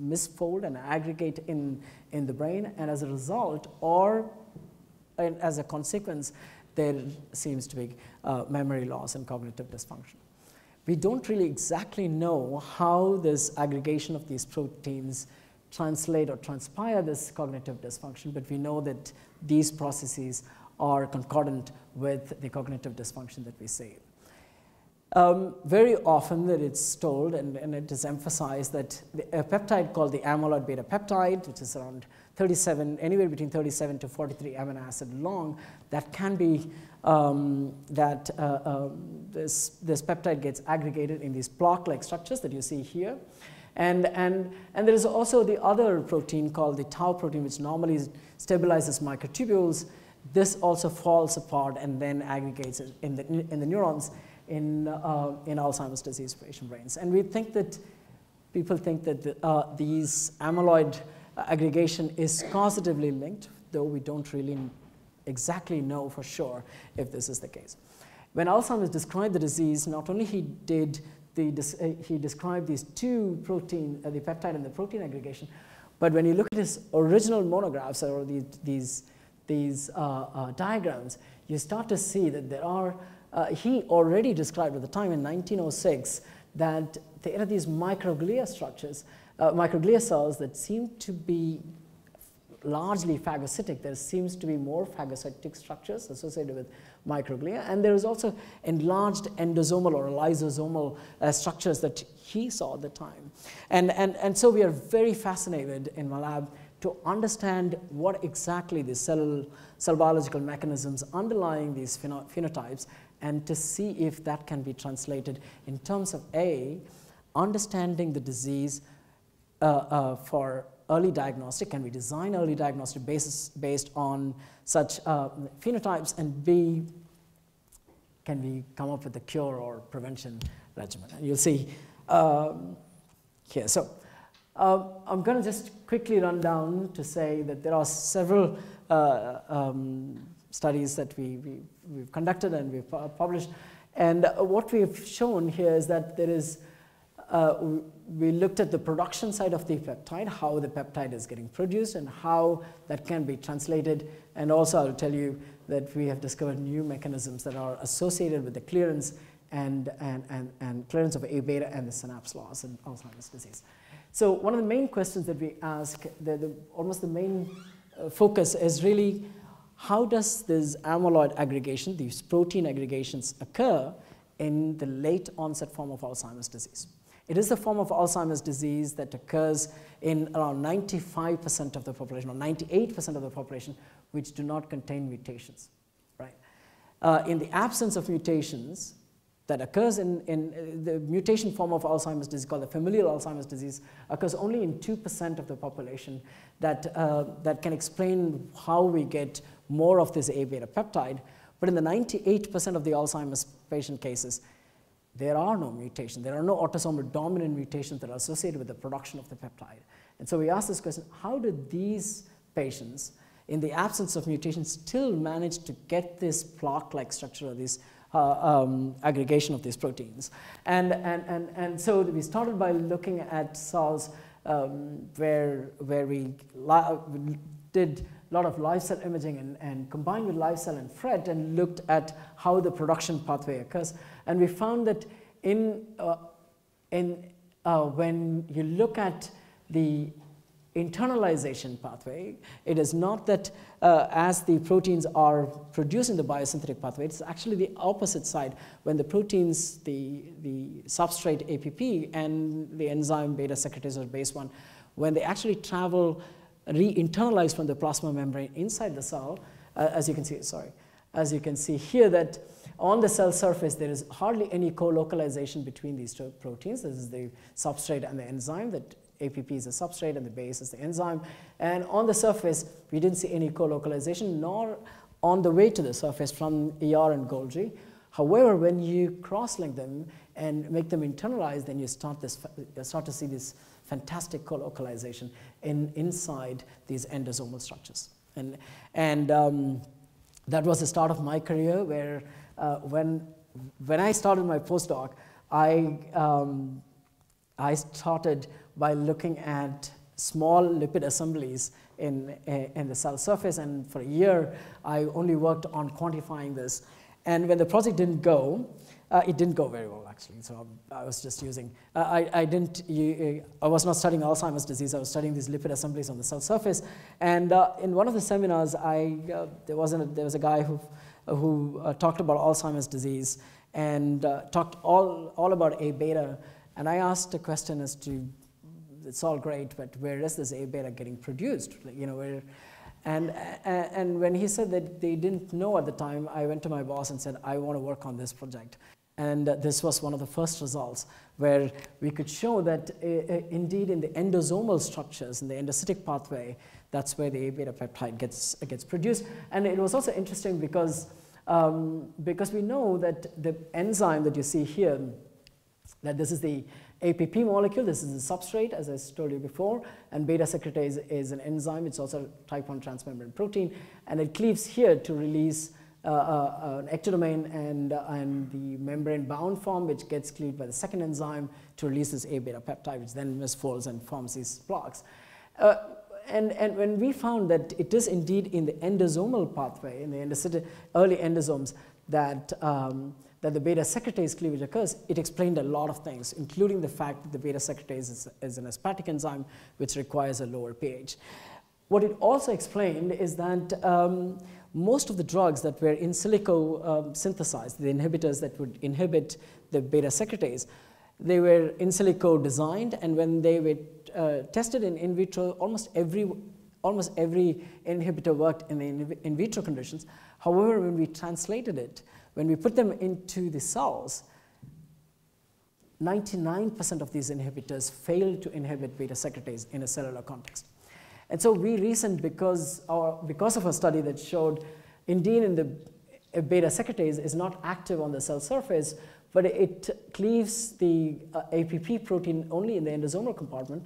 misfold and aggregate in, in the brain, and as a result, or as a consequence, there seems to be uh, memory loss and cognitive dysfunction. We don't really exactly know how this aggregation of these proteins translate or transpire this cognitive dysfunction, but we know that these processes are concordant with the cognitive dysfunction that we see. Um, very often that it's told and, and it is emphasized that the, a peptide called the amyloid beta peptide, which is around 37, anywhere between 37 to 43 amino acid long, that can be, um, that uh, um, this, this peptide gets aggregated in these block-like structures that you see here. And, and, and there is also the other protein called the tau protein, which normally stabilizes microtubules. This also falls apart and then aggregates in the, in the neurons in, uh, in Alzheimer's disease patient brains. And we think that people think that the, uh, these amyloid aggregation is causatively linked, though we don't really exactly know for sure if this is the case. When Alzheimer's described the disease, not only he did the, uh, he described these two protein, uh, the peptide and the protein aggregation, but when you look at his original monographs or these, these, these uh, uh diagrams, you start to see that there are uh, he already described at the time in 1906 that there are these microglia structures, microglia cells that seem to be largely phagocytic. There seems to be more phagocytic structures associated with microglia, and there is also enlarged endosomal or lysosomal uh, structures that he saw at the time. And, and, and so we are very fascinated in my lab to understand what exactly the cell, cell biological mechanisms underlying these phenotypes and to see if that can be translated in terms of A, understanding the disease uh, uh, for early diagnostic, can we design early diagnostic basis based on such uh, phenotypes, and B, can we come up with a cure or prevention regimen? And you'll see um, here. So uh, I'm going to just quickly run down to say that there are several uh, um, studies that we, we, have conducted and we've published. And what we've shown here is that there is, uh, we looked at the production side of the peptide, how the peptide is getting produced and how that can be translated. And also I'll tell you that we have discovered new mechanisms that are associated with the clearance and, and, and, and clearance of A beta and the synapse loss in Alzheimer's disease. So one of the main questions that we ask, the, the, almost the main uh, focus is really how does this amyloid aggregation, these protein aggregations occur in the late onset form of Alzheimer's disease? It is the form of Alzheimer's disease that occurs in around 95% of the population or 98% of the population which do not contain mutations, right? Uh, in the absence of mutations that occurs in, in uh, the mutation form of Alzheimer's disease called the familial Alzheimer's disease occurs only in 2% of the population that, uh, that can explain how we get more of this A beta peptide. But in the 98% of the Alzheimer's patient cases, there are no mutations. There are no autosomal dominant mutations that are associated with the production of the peptide. And so we ask this question, how did these patients, in the absence of mutations, still manage to get this plaque-like structure or these uh, um, aggregation of these proteins. And, and, and, and so we started by looking at cells um, where, where we did a lot of live cell imaging and, and combined with live cell and FRET and looked at how the production pathway occurs. And we found that in, uh, in, uh, when you look at the internalization pathway, it is not that uh, as the proteins are produced in the biosynthetic pathway, it's actually the opposite side. When the proteins, the, the substrate APP and the enzyme beta secretase or base 1, when they actually travel, re-internalize from the plasma membrane inside the cell, uh, as you can see, sorry, as you can see here that on the cell surface, there is hardly any co-localization between these two proteins. This is the substrate and the enzyme that APP is the substrate and the base is the enzyme. And on the surface, we didn't see any co-localization, nor on the way to the surface from ER and Golgi. However, when you cross-link them and make them internalize, then you start, this, start to see this fantastic co-localization in, inside these endosomal structures. And, and um, that was the start of my career where uh, when, when I started my postdoc, I, um, I started by looking at small lipid assemblies in, in the cell surface. And for a year, I only worked on quantifying this. And when the project didn't go, uh, it didn't go very well, actually. So I was just using, uh, I, I didn't, you, I was not studying Alzheimer's disease. I was studying these lipid assemblies on the cell surface. And uh, in one of the seminars, I, uh, there, wasn't a, there was a guy who, who uh, talked about Alzheimer's disease and uh, talked all, all about A beta. And I asked a question as to, it's all great, but where is this A beta getting produced? You know, where, and, and when he said that they didn't know at the time, I went to my boss and said, I want to work on this project. And this was one of the first results where we could show that uh, uh, indeed in the endosomal structures, in the endocytic pathway, that's where the A beta peptide gets, gets produced. And it was also interesting because, um, because we know that the enzyme that you see here, that this is the APP molecule, this is the substrate, as I told you before, and beta secretase is an enzyme, it's also a type 1 transmembrane protein, and it cleaves here to release uh, uh, an ectodomain and, uh, and the membrane bound form, which gets cleaved by the second enzyme to release this A beta peptide, which then misfolds and forms these blocks. and, and when we found that it is indeed in the endosomal pathway, in the early endosomes, that, um, that the beta secretase cleavage occurs, it explained a lot of things, including the fact that the beta secretase is, is an aspartic enzyme, which requires a lower pH. What it also explained is that um, most of the drugs that were in silico um, synthesized, the inhibitors that would inhibit the beta secretase, they were in silico designed, and when they were uh, tested in in vitro, almost every, almost every inhibitor worked in the in vitro conditions. However, when we translated it, when we put them into the cells, 99% of these inhibitors fail to inhibit beta secretase in a cellular context. And so we reasoned because, our, because of a study that showed indeed in the beta secretase is not active on the cell surface, but it cleaves the uh, APP protein only in the endosomal compartment,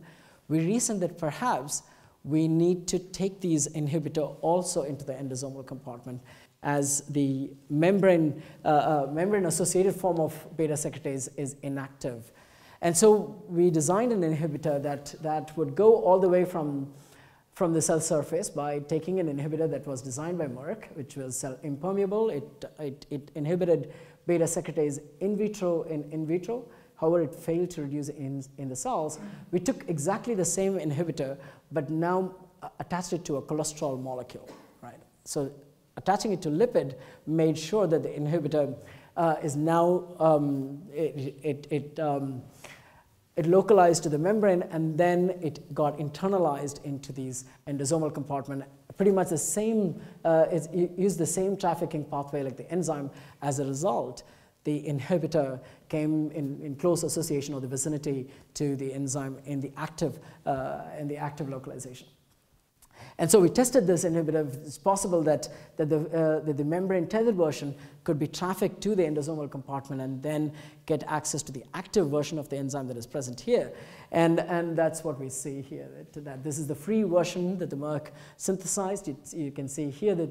we reasoned that perhaps we need to take these inhibitor also into the endosomal compartment as the membrane, uh, uh, membrane associated form of beta secretase is inactive. And so we designed an inhibitor that, that would go all the way from from the cell surface by taking an inhibitor that was designed by Merck, which was cell impermeable. It, it, it inhibited beta secretase in vitro in in vitro. However, it failed to reduce in, in the cells. We took exactly the same inhibitor, but now uh, attached it to a cholesterol molecule, right? So attaching it to lipid made sure that the inhibitor uh, is now, um, it, it, it um, it localized to the membrane and then it got internalized into these endosomal compartment. Pretty much the same, uh, it used the same trafficking pathway like the enzyme. As a result, the inhibitor came in, in close association or the vicinity to the enzyme in the active, uh, in the active localization. And so we tested this inhibitor. It's possible that, that, the, uh, that the membrane tethered version could be trafficked to the endosomal compartment and then get access to the active version of the enzyme that is present here. And, and that's what we see here. That, this is the free version that the Merck synthesized. You, can see here that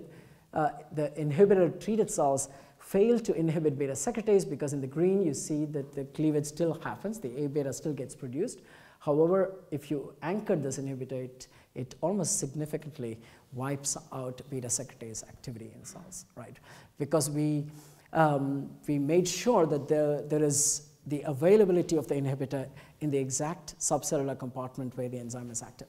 uh, the inhibitor treated cells fail to inhibit beta secretase because in the green you see that the cleavage still happens, the A beta still gets produced. However, if you anchor this inhibitor, it, it almost significantly wipes out beta secretase activity in cells, right? Because we, um, we made sure that there, there is the availability of the inhibitor in the exact subcellular compartment where the enzyme is active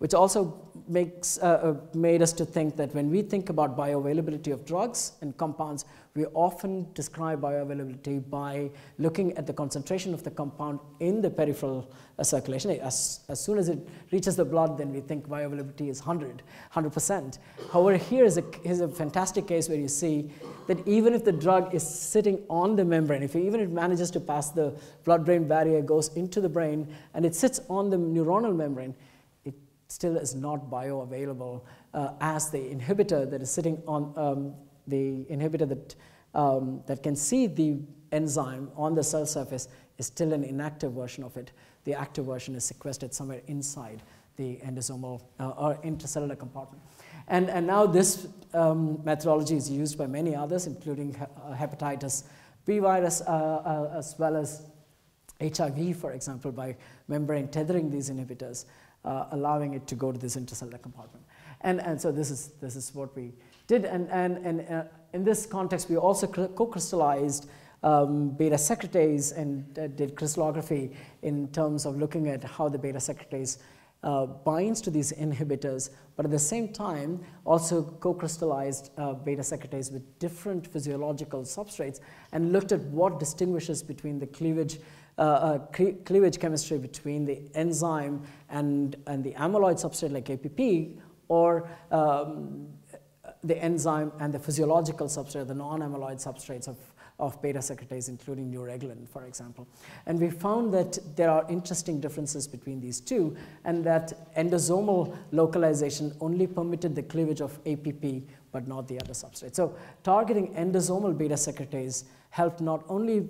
which also makes, uh, uh, made us to think that when we think about bioavailability of drugs and compounds, we often describe bioavailability by looking at the concentration of the compound in the peripheral uh, circulation. As, as soon as it reaches the blood, then we think bioavailability is 100, 100%. However, here is a, here's a fantastic case where you see that even if the drug is sitting on the membrane, if even it manages to pass the blood-brain barrier, goes into the brain, and it sits on the neuronal membrane, it still is not bioavailable uh, as the inhibitor that is sitting on um, the inhibitor that, um, that can see the enzyme on the cell surface is still an inactive version of it. The active version is sequestered somewhere inside the endosomal uh, or intracellular compartment. And, and now this um, methodology is used by many others, including uh, hepatitis B virus, uh, uh, as well as HIV, for example, by membrane tethering these inhibitors uh, allowing it to go to this intercellular compartment. And, and so this is, this is what we did. And, and, and uh, in this context, we also co-crystallized um, beta secretase and uh, did crystallography in terms of looking at how the beta secretase uh, binds to these inhibitors, but at the same time also co-crystallized uh, beta secretase with different physiological substrates and looked at what distinguishes between the cleavage uh, uh cleavage chemistry between the enzyme and, and the amyloid substrate like APP or um, the enzyme and the physiological substrate, the non-amyloid substrates of, of beta secretase, including neuregulin, for example. And we found that there are interesting differences between these two, and that endosomal localization only permitted the cleavage of APP, but not the other substrate. So targeting endosomal beta secretase helped not only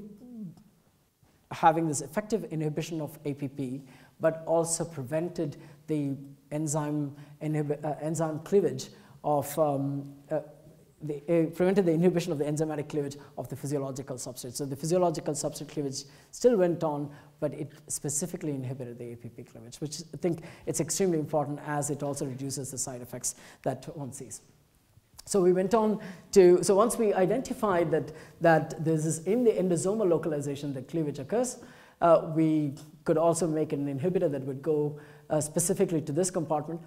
having this effective inhibition of APP, but also prevented the enzyme, uh, enzyme cleavage of um, uh, the, uh, prevented the inhibition of the enzymatic cleavage of the physiological substrate. So the physiological substrate cleavage still went on, but it specifically inhibited the APP cleavage, which I think it's extremely important as it also reduces the side effects that one sees. So we went on to, so once we identified that, that this is in the endosomal localization that cleavage occurs, uh, we could also make an inhibitor that would go uh, specifically to this compartment.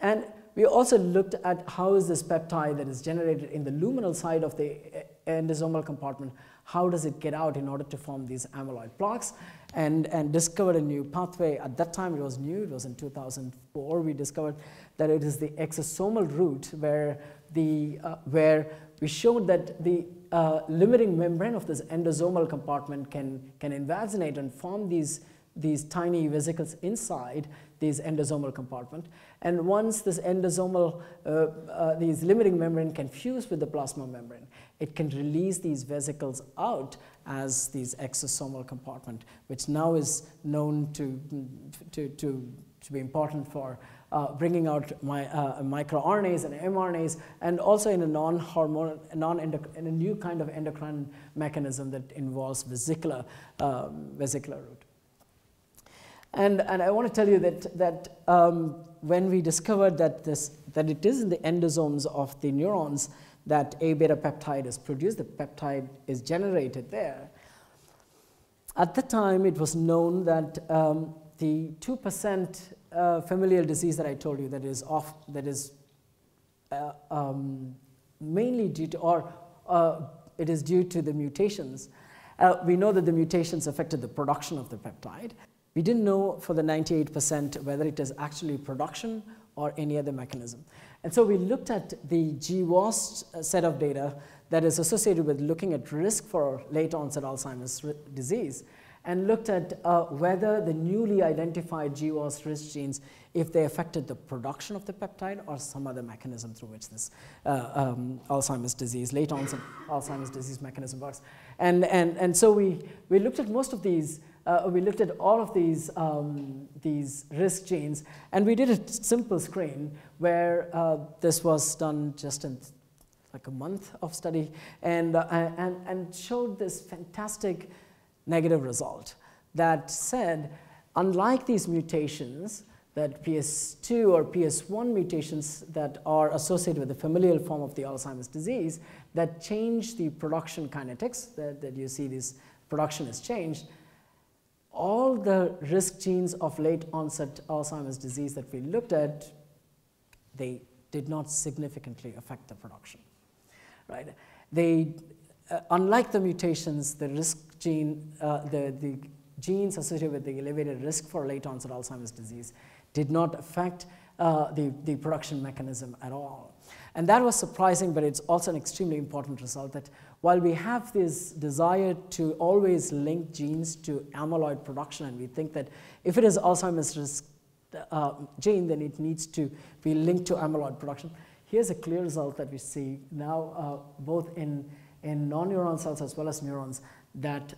And we also looked at how is this peptide that is generated in the luminal side of the endosomal compartment, how does it get out in order to form these amyloid plaques and, and discovered a new pathway. At that time it was new, it was in 2004 we discovered that it is the exosomal route where, the, uh, where we showed that the uh, limiting membrane of this endosomal compartment can, can invaginate and form these, these tiny vesicles inside these endosomal compartment. And once this endosomal, uh, uh, these limiting membrane can fuse with the plasma membrane, it can release these vesicles out as these exosomal compartment, which now is known to, to, to, to be important for uh, bringing out my, uh, microRNAs and mRNAs, and also in a non-hormonal, non in a new kind of endocrine mechanism that involves vesicular, um, vesicular. And, and I want to tell you that, that um, when we discovered that, this, that it is in the endosomes of the neurons that A beta peptide is produced, the peptide is generated there. At the time, it was known that um, the 2% uh, familial disease that I told you that is off, that is uh, um, mainly due to, or uh, it is due to the mutations. Uh, we know that the mutations affected the production of the peptide. We didn't know for the 98% whether it is actually production or any other mechanism. And so we looked at the GWAS set of data that is associated with looking at risk for late onset Alzheimer's disease and looked at uh, whether the newly identified GWAS risk genes, if they affected the production of the peptide or some other mechanism through which this uh, um, Alzheimer's disease, late onset Alzheimer's disease mechanism works. And, and, and so we, we looked at most of these, uh, we looked at all of these, um, these risk genes, and we did a simple screen where uh, this was done just in like a month of study, and, uh, and, and showed this fantastic negative result that said, unlike these mutations, that PS2 or PS1 mutations that are associated with the familial form of the Alzheimer's disease that change the production kinetics, that, that you see this production is changed, all the risk genes of late onset Alzheimer's disease that we looked at, they did not significantly affect the production, right? They, uh, unlike the mutations, the risk gene, uh, the, the genes associated with the elevated risk for late onset Alzheimer's disease did not affect uh, the, the production mechanism at all. And that was surprising, but it's also an extremely important result that while we have this desire to always link genes to amyloid production, and we think that if it is Alzheimer's risk uh, gene, then it needs to be linked to amyloid production. Here's a clear result that we see now, uh, both in, in non-neuron cells as well as neurons, that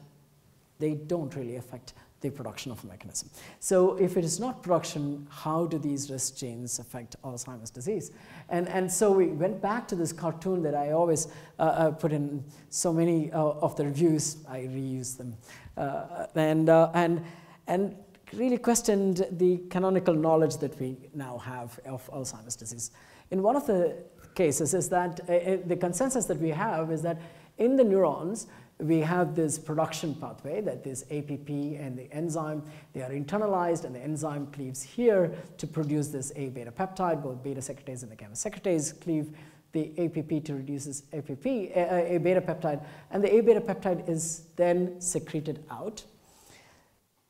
they don't really affect the production of a mechanism. So if it is not production, how do these risk genes affect Alzheimer's disease? And, and so we went back to this cartoon that I always uh, uh, put in so many uh, of the reviews, I reuse them, uh, and, uh, and, and really questioned the canonical knowledge that we now have of Alzheimer's disease. In one of the cases is that uh, the consensus that we have is that in the neurons, we have this production pathway that this APP and the enzyme, they are internalized and the enzyme cleaves here to produce this A beta peptide, both beta secretase and the gamma secretase cleave the APP to reduce APP, A, uh, uh, A beta peptide, and the A beta peptide is then secreted out.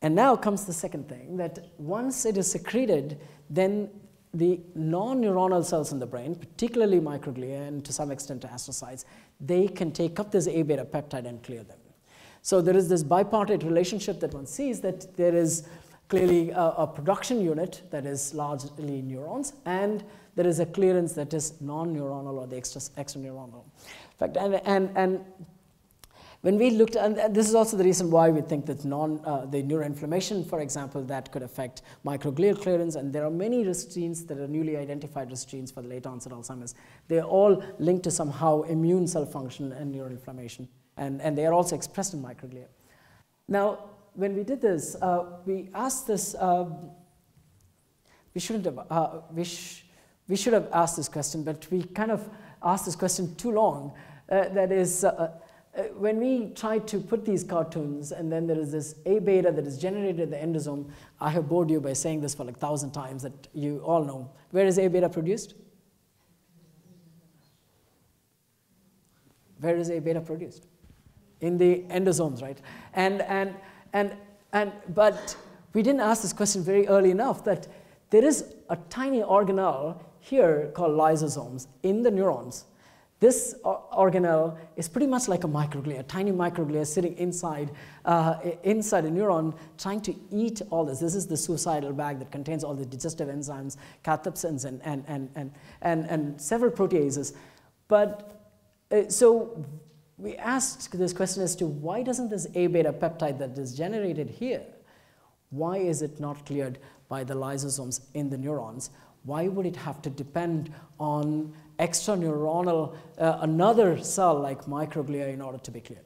And now comes the second thing that once it is secreted, then the non-neuronal cells in the brain, particularly microglia and to some extent astrocytes, they can take up this A beta peptide and clear them. So there is this bipartite relationship that one sees that there is clearly a, a production unit that is largely neurons, and there is a clearance that is non-neuronal or the extra, extraneuronal. In fact, and, and, and when we looked, and this is also the reason why we think that non, uh, the neuroinflammation, for example, that could affect microglial clearance, and there are many risk genes that are newly identified risk genes for the late onset Alzheimer's. They're all linked to somehow immune cell function and neuroinflammation, and, and they are also expressed in microglia. Now, when we did this, uh, we asked this, uh, we shouldn't have, uh, we, sh we should have asked this question, but we kind of asked this question too long. Uh, that is, uh, Uh, when we try to put these cartoons and then there is this A beta that is generated in the endosome, I have bored you by saying this for like thousand times that you all know. Where is A beta produced? Where is A beta produced? In the endosomes, right? And, and, and, and, but we didn't ask this question very early enough that there is a tiny organelle here called lysosomes in the neurons this organelle is pretty much like a microglia, a tiny microglia sitting inside, uh, inside a neuron trying to eat all this. This is the suicidal bag that contains all the digestive enzymes, cathepsins, and, and, and, and, and, and several proteases. But uh, so we asked this question as to why doesn't this A beta peptide that is generated here, why is it not cleared by the lysosomes in the neurons? Why would it have to depend on extraneuronal, uh, another cell like microglia in order to be cleared.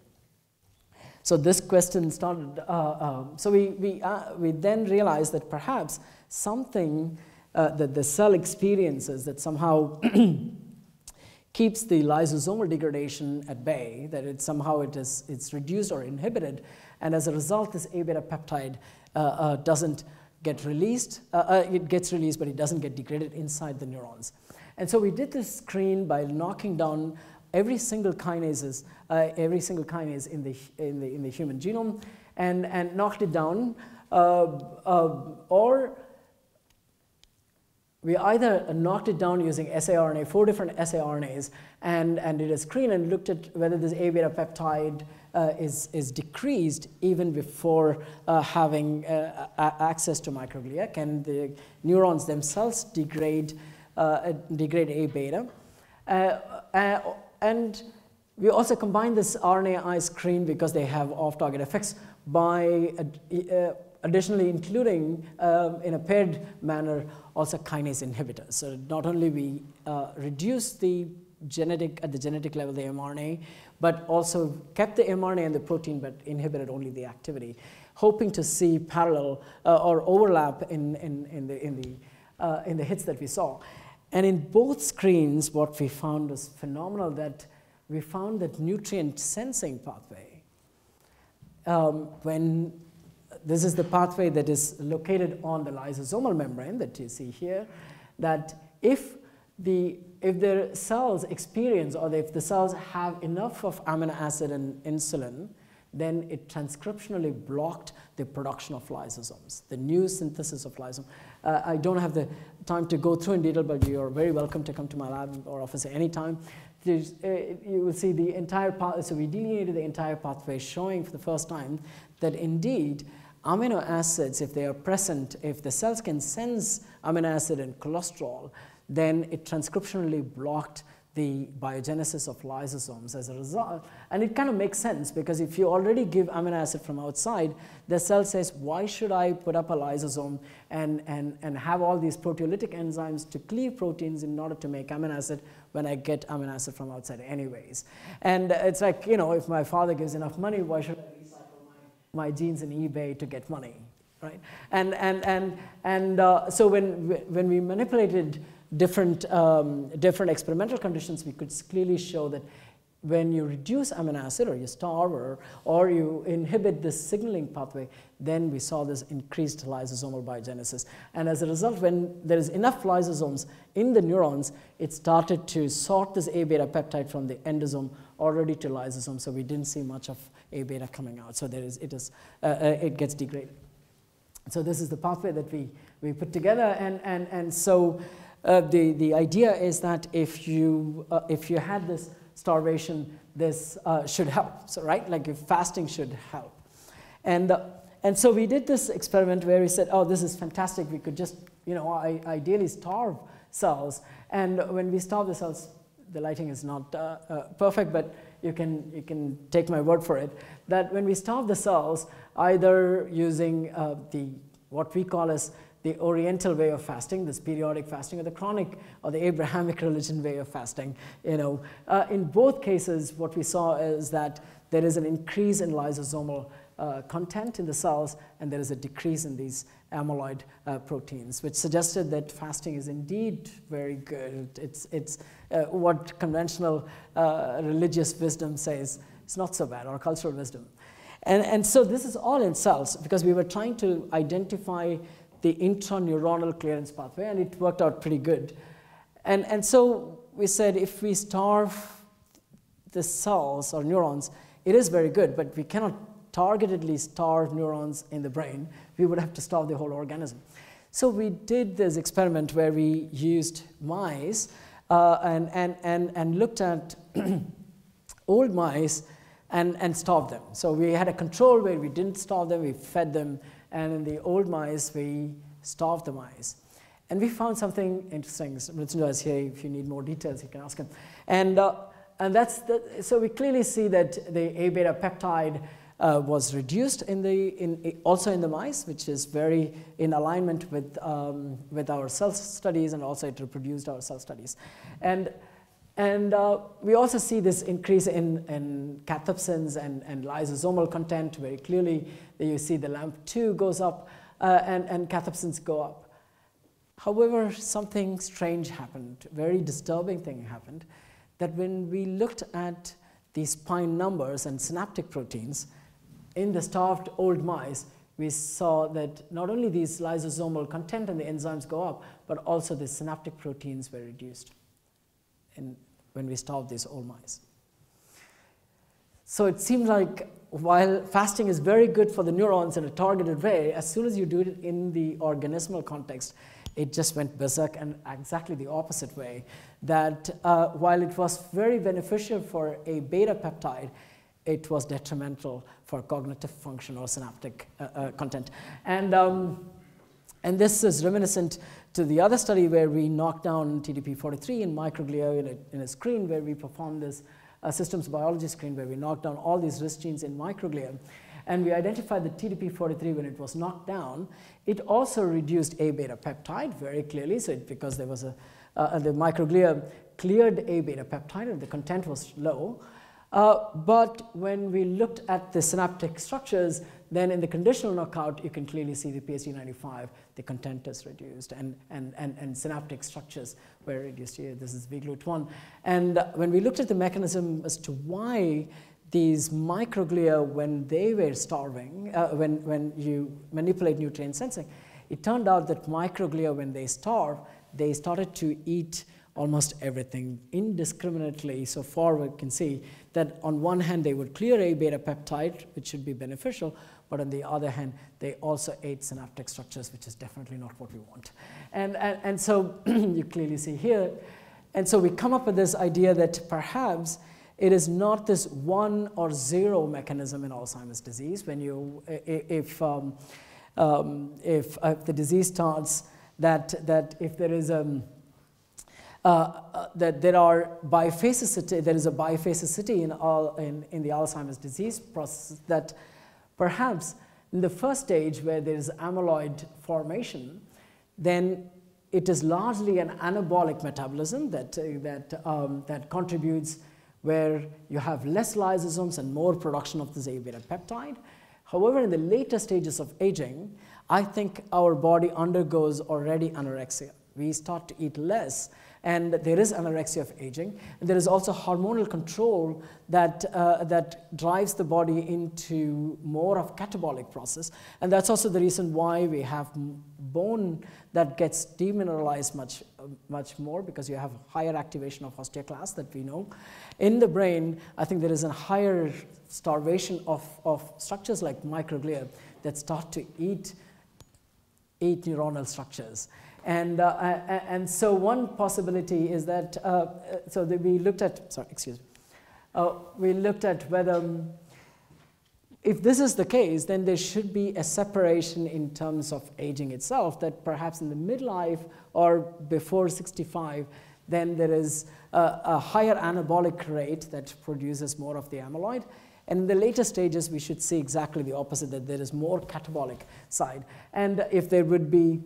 So this question started, uh, um, so we, we, uh, we then realized that perhaps something uh, that the cell experiences that somehow *clears throat* keeps the lysosomal degradation at bay, that it somehow it is, it's reduced or inhibited, and as a result this A beta peptide uh, uh, doesn't get released, it gets released but it doesn't get degraded inside the neurons. And so we did this screen by knocking down every single kinases, uh, every single kinase in the, in the, in the human genome and, and knocked it down. Uh, uh, or we either knocked it down using siRNA, four different siRNAs, and, and did a screen and looked at whether this A beta peptide uh, is, is decreased even before uh, having uh, access to microglia. Can the neurons themselves degrade degrade A beta. Uh, uh, and we also combine this RNAi screen because they have off-target effects by additionally including um, in a paired manner also kinase inhibitors. So not only we uh, reduce the genetic, at the genetic level, the mRNA, but also kept the mRNA and the protein, but inhibited only the activity, hoping to see parallel uh, or overlap in, in, in, the, in, the, uh, in the hits that we saw. And in both screens, what we found was phenomenal that we found that nutrient sensing pathway. Um, when this is the pathway that is located on the lysosomal membrane that you see here, that if the if the cells experience or if the cells have enough of amino acid and insulin, then it transcriptionally blocked the production of lysosomes, the new synthesis of lysosomes. Uh, I don't have the time to go through in detail, but you're very welcome to come to my lab or office at any time. Uh, you will see the entire path, so we delineated the entire pathway showing for the first time that indeed amino acids, if they are present, if the cells can sense amino acid and cholesterol, then it transcriptionally blocked the biogenesis of lysosomes as a result. And it kind of makes sense because if you already give amino acid from outside, the cell says, why should I put up a lysosome and, and, and have all these proteolytic enzymes to cleave proteins in order to make amino acid when I get amino acid from outside anyways? And it's like, you know, if my father gives enough money, why should I recycle my, my genes in eBay to get money? Right? And, and, and, and uh, so when, when we manipulated different, um, different experimental conditions, we could clearly show that when you reduce amino acid or you starve or, or you inhibit this signaling pathway, then we saw this increased lysosomal biogenesis. And as a result, when there is enough lysosomes in the neurons, it started to sort this A beta peptide from the endosome already to lysosome. So we didn't see much of A beta coming out. So there is, it, is, uh, uh, it gets degraded. So this is the pathway that we, we put together. And, and, and so uh, the, the idea is that if you, uh, if you had this starvation, this uh, should help, so, right? Like if fasting should help. And, uh, and so we did this experiment where we said, oh, this is fantastic. We could just, you know, I, ideally starve cells. And when we starve the cells, the lighting is not uh, uh, perfect, but you can, you can take my word for it, that when we starve the cells, either using the, what we call as the Oriental way of fasting, this periodic fasting, or the chronic or the Abrahamic *laughs* religion way of fasting. You know, uh, in both cases, what we saw is that there is an increase in lysosomal uh, content in the cells, and there is a decrease in these amyloid uh, proteins, which suggested that fasting is indeed very good. It's, it's uh, what conventional uh, religious wisdom says. It's not so bad, or cultural wisdom. And, and so this is all in cells because we were trying to identify the intraneuronal clearance pathway, and it worked out pretty good. And, and so we said if we starve the cells or neurons, it is very good, but we cannot targetedly starve neurons in the brain. We would have to starve the whole organism. So we did this experiment where we used mice uh, and, and, and, and looked at *clears throat* old mice and, and starved them. So we had a control where we didn't starve them, we fed them and in the old mice, we starved the mice. And we found something interesting. Mrityunjay is here. If you need more details, you can ask him. And, uh, and that's the, so we clearly see that the A beta peptide uh, was reduced in the, in, also in the mice, which is very in alignment with, um, with our cell studies, and also it reproduced our cell studies. And and uh, we also see this increase in, in cathepsins and, and lysosomal content very clearly. You see the LAMP2 goes up uh, and, and cathepsins go up. However, something strange happened, very disturbing thing happened, that when we looked at these spine numbers and synaptic proteins in the starved old mice, we saw that not only these lysosomal content and the enzymes go up, but also the synaptic proteins were reduced in, when we starve these old mice. So it seems like while fasting is very good for the neurons in a targeted way, as soon as you do it in the organismal context, it just went berserk and exactly the opposite way. That uh, while it was very beneficial for a beta peptide, it was detrimental for cognitive function or synaptic uh, uh, content. And, um, and this is reminiscent to the other study where we knocked down TDP43 in microglia in a, in a screen where we performed this uh, systems biology screen where we knocked down all these risk genes in microglia. And we identified the TDP43 when it was knocked down. It also reduced A beta peptide very clearly, so it, because there was a, uh, the microglia cleared A beta peptide and the content was low. Uh, but when we looked at the synaptic structures, then in the conditional knockout, you can clearly see the PSD95, the content is reduced and, and, and, and synaptic structures were reduced here. This is VGLUT1. And when we looked at the mechanism as to why these microglia, when they were starving, uh, when, when you manipulate nutrient sensing, it turned out that microglia, when they starve, they started to eat almost everything indiscriminately. So far, we can see that on one hand, they would clear A beta peptide, which should be beneficial, but on the other hand, they also ate synaptic structures, which is definitely not what we want. And, and, and so *clears throat* you clearly see here. And so we come up with this idea that perhaps it is not this one or zero mechanism in Alzheimer's disease. When you, if, um, um, if, uh, the disease starts, that, that if there is a um, uh, uh, that there are biphasicity, there is a biphasicity in, all, in, in the Alzheimer's disease process that perhaps in the first stage where there is amyloid formation, then it is largely an anabolic metabolism that, uh, that, um, that contributes where you have less lysosomes and more production of this A beta peptide. However, in the later stages of aging, I think our body undergoes already anorexia. We start to eat less and there is anorexia of aging. And there is also hormonal control that, uh, that drives the body into more of catabolic process. And that's also the reason why we have bone that gets demineralized much, uh, much more because you have higher activation of osteoclast that we know. In the brain, I think there is a higher starvation of, of structures like microglia that start to eat, eat neuronal structures. And, uh, and so one possibility is that, uh, so that we looked at, sorry, excuse me, uh, we looked at whether, um, if this is the case, then there should be a separation in terms of aging itself, that perhaps in the midlife or before 65, then there is a, a higher anabolic rate that produces more of the amyloid. And in the later stages, we should see exactly the opposite, that there is more catabolic side. And if there would be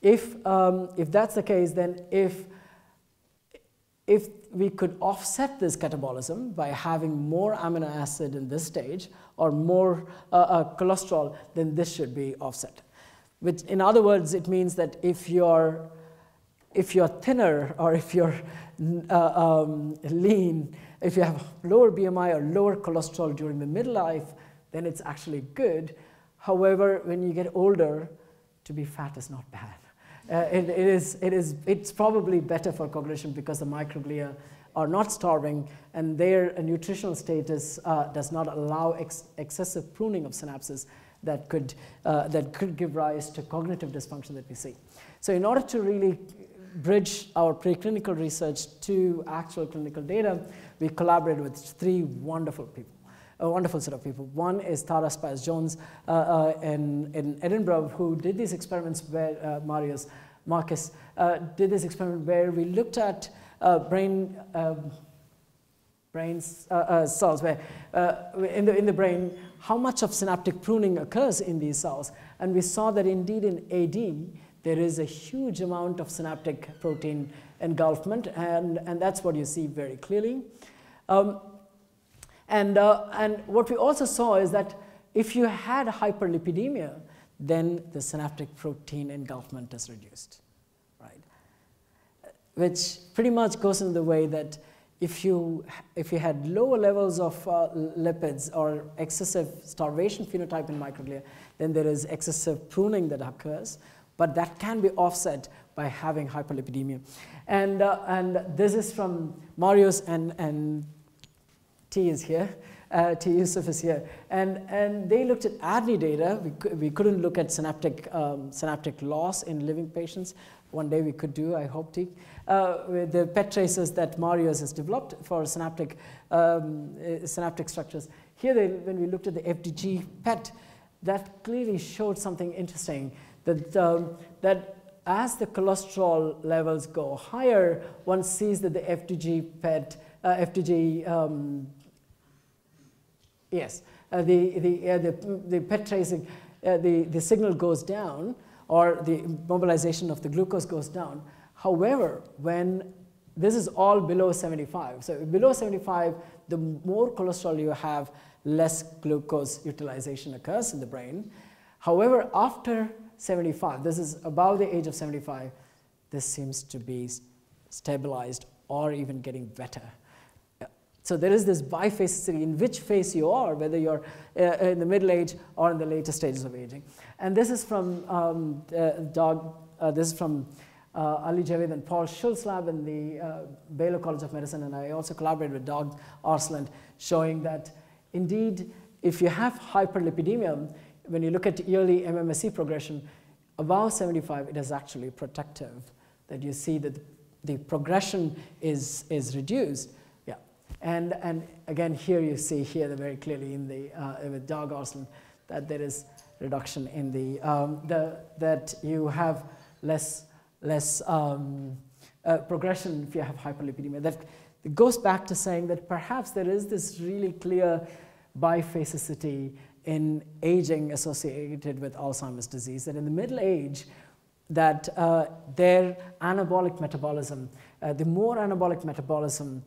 if, um, if that's the case, then if, if we could offset this catabolism by having more amino acid in this stage or more uh, uh, cholesterol, then this should be offset. Which, in other words, it means that if you're, if you're thinner or if you're uh, um, lean, if you have lower BMI or lower cholesterol during the midlife, then it's actually good. However, when you get older, to be fat is not bad. Uh, it, it is, it is, it's probably better for cognition because the microglia are not starving and their nutritional status uh, does not allow ex excessive pruning of synapses that could, uh, that could give rise to cognitive dysfunction that we see. So in order to really bridge our preclinical research to actual clinical data, we collaborated with three wonderful people a wonderful set of people. One is Tara Spiers Jones uh, uh, in, in Edinburgh, who did these experiments where uh, Marius Marcus uh, did this experiment where we looked at uh, brain. Um, brain uh, cells where in, the, in the brain how much of synaptic pruning occurs in these cells and we saw that indeed in AD there is a huge amount of synaptic protein engulfment and, and that's what you see very clearly. Um, and, uh, and what we also saw is that if you had hyperlipidemia, then the synaptic protein engulfment is reduced, right? Which pretty much goes in the way that if you, if you had lower levels of uh, lipids or excessive starvation phenotype in microglia, then there is excessive pruning that occurs, but that can be offset by having hyperlipidemia. And, uh, and this is from Marius and, and T is here, uh, T Yusuf is here. And, and they looked at ADNI data. We, we couldn't look at synaptic, um, synaptic loss in living patients. One day we could do, I hope, T. Uh, with the PET tracers that Marius has developed for synaptic, um, uh, synaptic structures. Here, they, when we looked at the FDG PET, that clearly showed something interesting, that, um, that as the cholesterol levels go higher, one sees that the FDG PET, uh, FDG um, Yes, uh, the, the, uh, the, the PET tracing, uh, the, the signal goes down or the mobilization of the glucose goes down. However, when this is all below 75, so below 75, the more cholesterol you have, less glucose utilization occurs in the brain. However, after 75, this is above the age of 75, this seems to be stabilized or even getting better. So there is this biphasicity in which phase you are, whether you're uh, in the middle age or in the later stages of aging. And this is from um, uh, uh, this is from uh, Ali Javid and Paul Schultz lab in the uh, Baylor College of Medicine, and I also collaborated with Doug Arsland, showing that indeed, if you have hyperlipidemia, when you look at yearly MMSE progression, above 75, it is actually protective, that you see that the progression is, is reduced. And, and again, here you see here very clearly in the, uh, with Dag Aarsland that there is reduction in the, um, the that you have less, less um, uh, progression if you have hyperlipidemia. That goes back to saying that perhaps there is this really clear biphasicity in aging associated with Alzheimer's disease, that in the middle age, that uh, their anabolic metabolism, uh, the more anabolic metabolism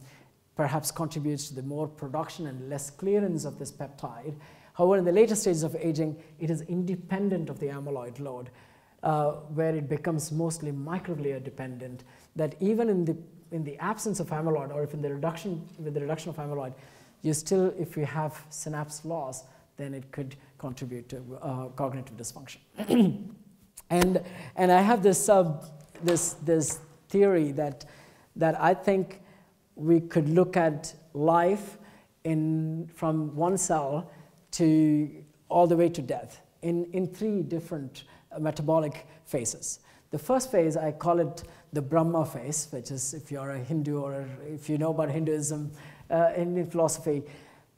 perhaps contributes to the more production and less clearance of this peptide. However, in the later stages of aging, it is independent of the amyloid load, uh, where it becomes mostly microglia dependent, that even in the, in the absence of amyloid, or if in the reduction, with the reduction of amyloid, you still, if you have synapse loss, then it could contribute to uh, cognitive dysfunction. *clears throat* and, and I have this, uh, this, this theory that, that I think we could look at life in, from one cell to all the way to death in, in three different uh, metabolic phases. The first phase, I call it the Brahma phase, which is if you're a Hindu or if you know about Hinduism, uh, Indian philosophy,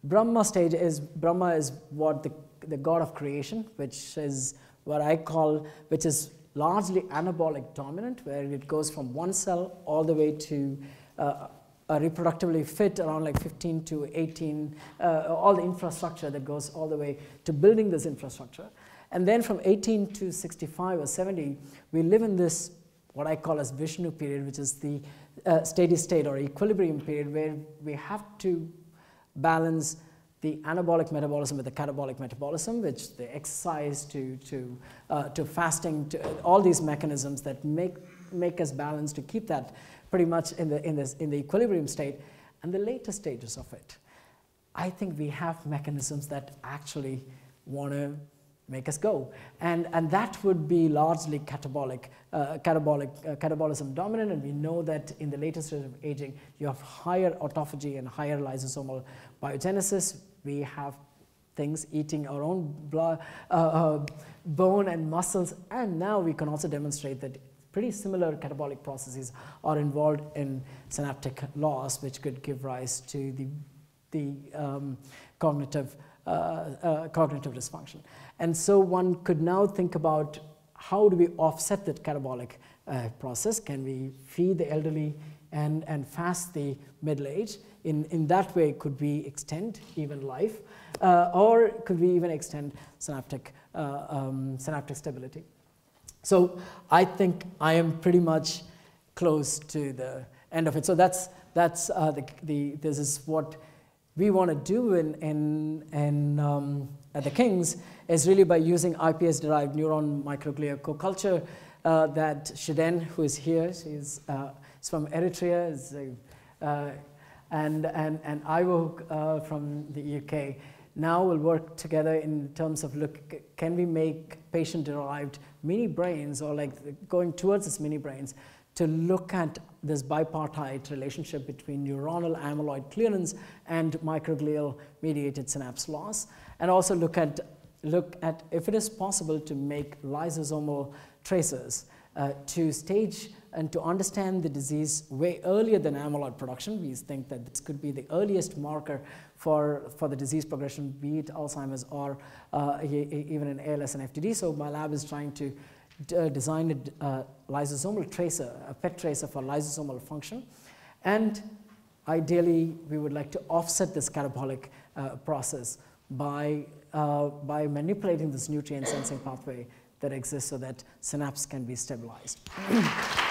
Brahma stage is, Brahma is what the, the god of creation, which is what I call, which is largely anabolic dominant, where it goes from one cell all the way to uh, a reproductively fit around like 15 to 18, uh, all the infrastructure that goes all the way to building this infrastructure. And then from 18 to 65 or 70, we live in this, what I call as Vishnu period, which is the uh, steady state or equilibrium period where we have to balance the anabolic metabolism with the catabolic metabolism, which the exercise to, to, uh, to fasting, to all these mechanisms that make, make us balance to keep that pretty much in the, in, this, in the equilibrium state, and the later stages of it. I think we have mechanisms that actually want to make us go. And, and that would be largely catabolic, uh, catabolic, uh, catabolism dominant, and we know that in the later stage of aging, you have higher autophagy and higher lysosomal biogenesis. We have things eating our own blood, uh, uh, bone and muscles, and now we can also demonstrate that pretty similar catabolic processes are involved in synaptic loss, which could give rise to the, the um, cognitive, uh, uh, cognitive dysfunction. And so one could now think about how do we offset that catabolic uh, process? Can we feed the elderly and, and fast the middle age? In, in that way, could we extend even life? Uh, or could we even extend synaptic, uh, um, synaptic stability? So I think I am pretty much close to the end of it. So that's, that's uh, the, the, this is what we want to do in, in, in um, at the King's is really by using iPS-derived neuron microglia co-culture uh, that Shiden, who is here, she's uh, from Eritrea, is, uh, and, and, and Ivo uh, from the UK, now we'll work together in terms of look, can we make patient-derived mini brains or like going towards this mini brains to look at this bipartite relationship between neuronal amyloid clearance and microglial mediated synapse loss, and also look at, look at if it is possible to make lysosomal tracers uh, to stage and to understand the disease way earlier than amyloid production. We think that this could be the earliest marker for, for the disease progression, be it Alzheimer's or uh, even in ALS and FTD. So my lab is trying to uh, design a uh, lysosomal tracer, a PET tracer for lysosomal function. And ideally, we would like to offset this catabolic uh, process by, uh, by manipulating this nutrient sensing pathway that exists so that synapse can be stabilized. *clears throat*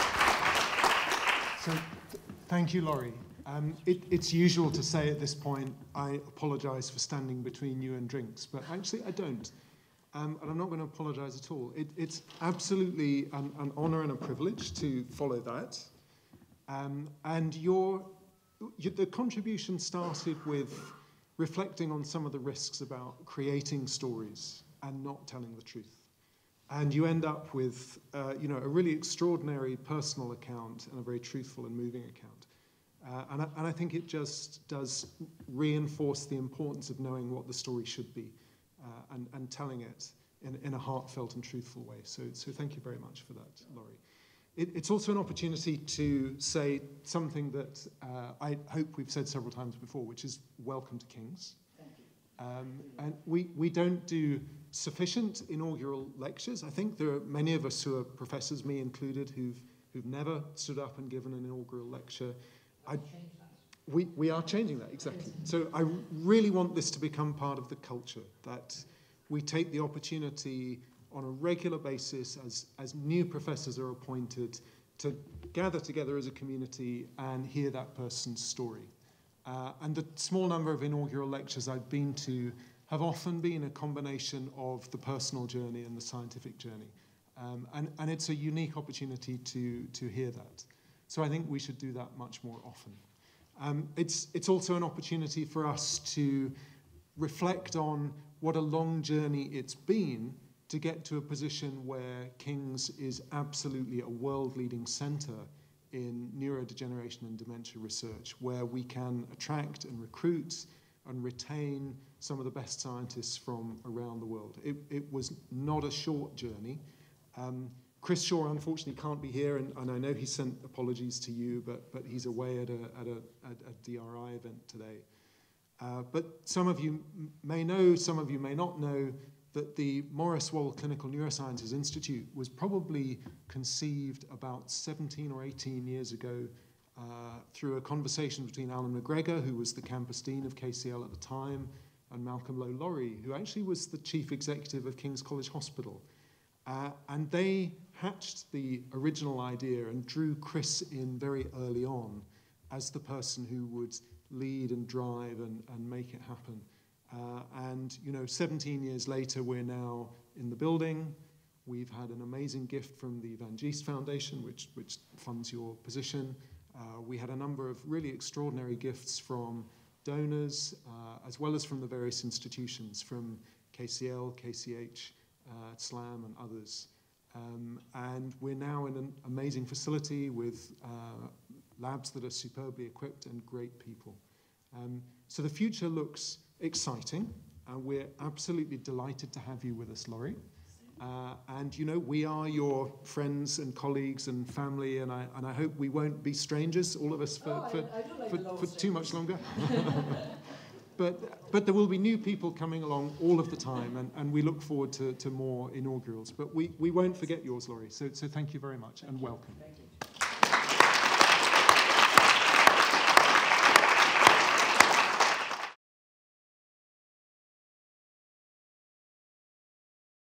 so, th thank you, Laurie. Um, it, it's usual to say at this point, I apologize for standing between you and drinks, but actually I don't. Um, and I'm not going to apologize at all. It, it's absolutely an, an honor and a privilege to follow that. Um, and your, your, the contribution started with reflecting on some of the risks about creating stories and not telling the truth. And you end up with uh, you know, a really extraordinary personal account and a very truthful and moving account. Uh, and, I, and, I, think it just does reinforce the importance of knowing what the story should be uh, and, and, telling it in, in, a heartfelt and truthful way. So, so thank you very much for that, Laurie. It, it's also an opportunity to say something that uh, I hope we've said several times before, which is welcome to King's. Um, and we, we don't do sufficient inaugural lectures. I think there are many of us who are professors, me included, who've, who've never stood up and given an inaugural lecture. I, we, we are changing that, exactly. So I really want this to become part of the culture, that we take the opportunity on a regular basis as, as new professors are appointed to gather together as a community and hear that person's story. Uh, and the small number of inaugural lectures I've been to have often been a combination of the personal journey and the scientific journey. Um, and, and it's a unique opportunity to, to hear that. So I think we should do that much more often. Um, it's, it's also an opportunity for us to reflect on what a long journey it's been to get to a position where King's is absolutely a world leading centre in neurodegeneration and dementia research, where we can attract and recruit and retain some of the best scientists from around the world. It, it was not a short journey. Um, Chris Shaw, unfortunately, can't be here, and, and I know he sent apologies to you, but, but he's away at a, at a, at a DRI event today. Uh, but some of you may know, some of you may not know, that the Maurice Wohl Clinical Neurosciences Institute was probably conceived about 17 or 18 years ago uh, through a conversation between Alan McGregor, who was the campus dean of KCL at the time, and Malcolm Lowe-Lauri, who actually was the chief executive of King's College Hospital. Uh, and they hatched the original idea and drew Chris in very early on as the person who would lead and drive and, and make it happen. Uh, and, you know, 17 years later, we're now in the building. We've had an amazing gift from the Van Geest Foundation, which, which funds your position. Uh, we had a number of really extraordinary gifts from donors, uh, as well as from the various institutions, from KCL, KCH, uh, SLAM, and others. Um, and we're now in an amazing facility with uh, labs that are superbly equipped and great people. Um, so the future looks exciting, and we're absolutely delighted to have you with us, Laurie. Uh, and you know, we are your friends and colleagues and family, and I, and I hope we won't be strangers, all of us, for, oh, for, I, I like for, too much longer. *laughs* *laughs* but, but there will be new people coming along all of the time, and, and we look forward to, to more inaugurals. But we, we won't forget yours, Laurie. So, so thank you very much, and welcome.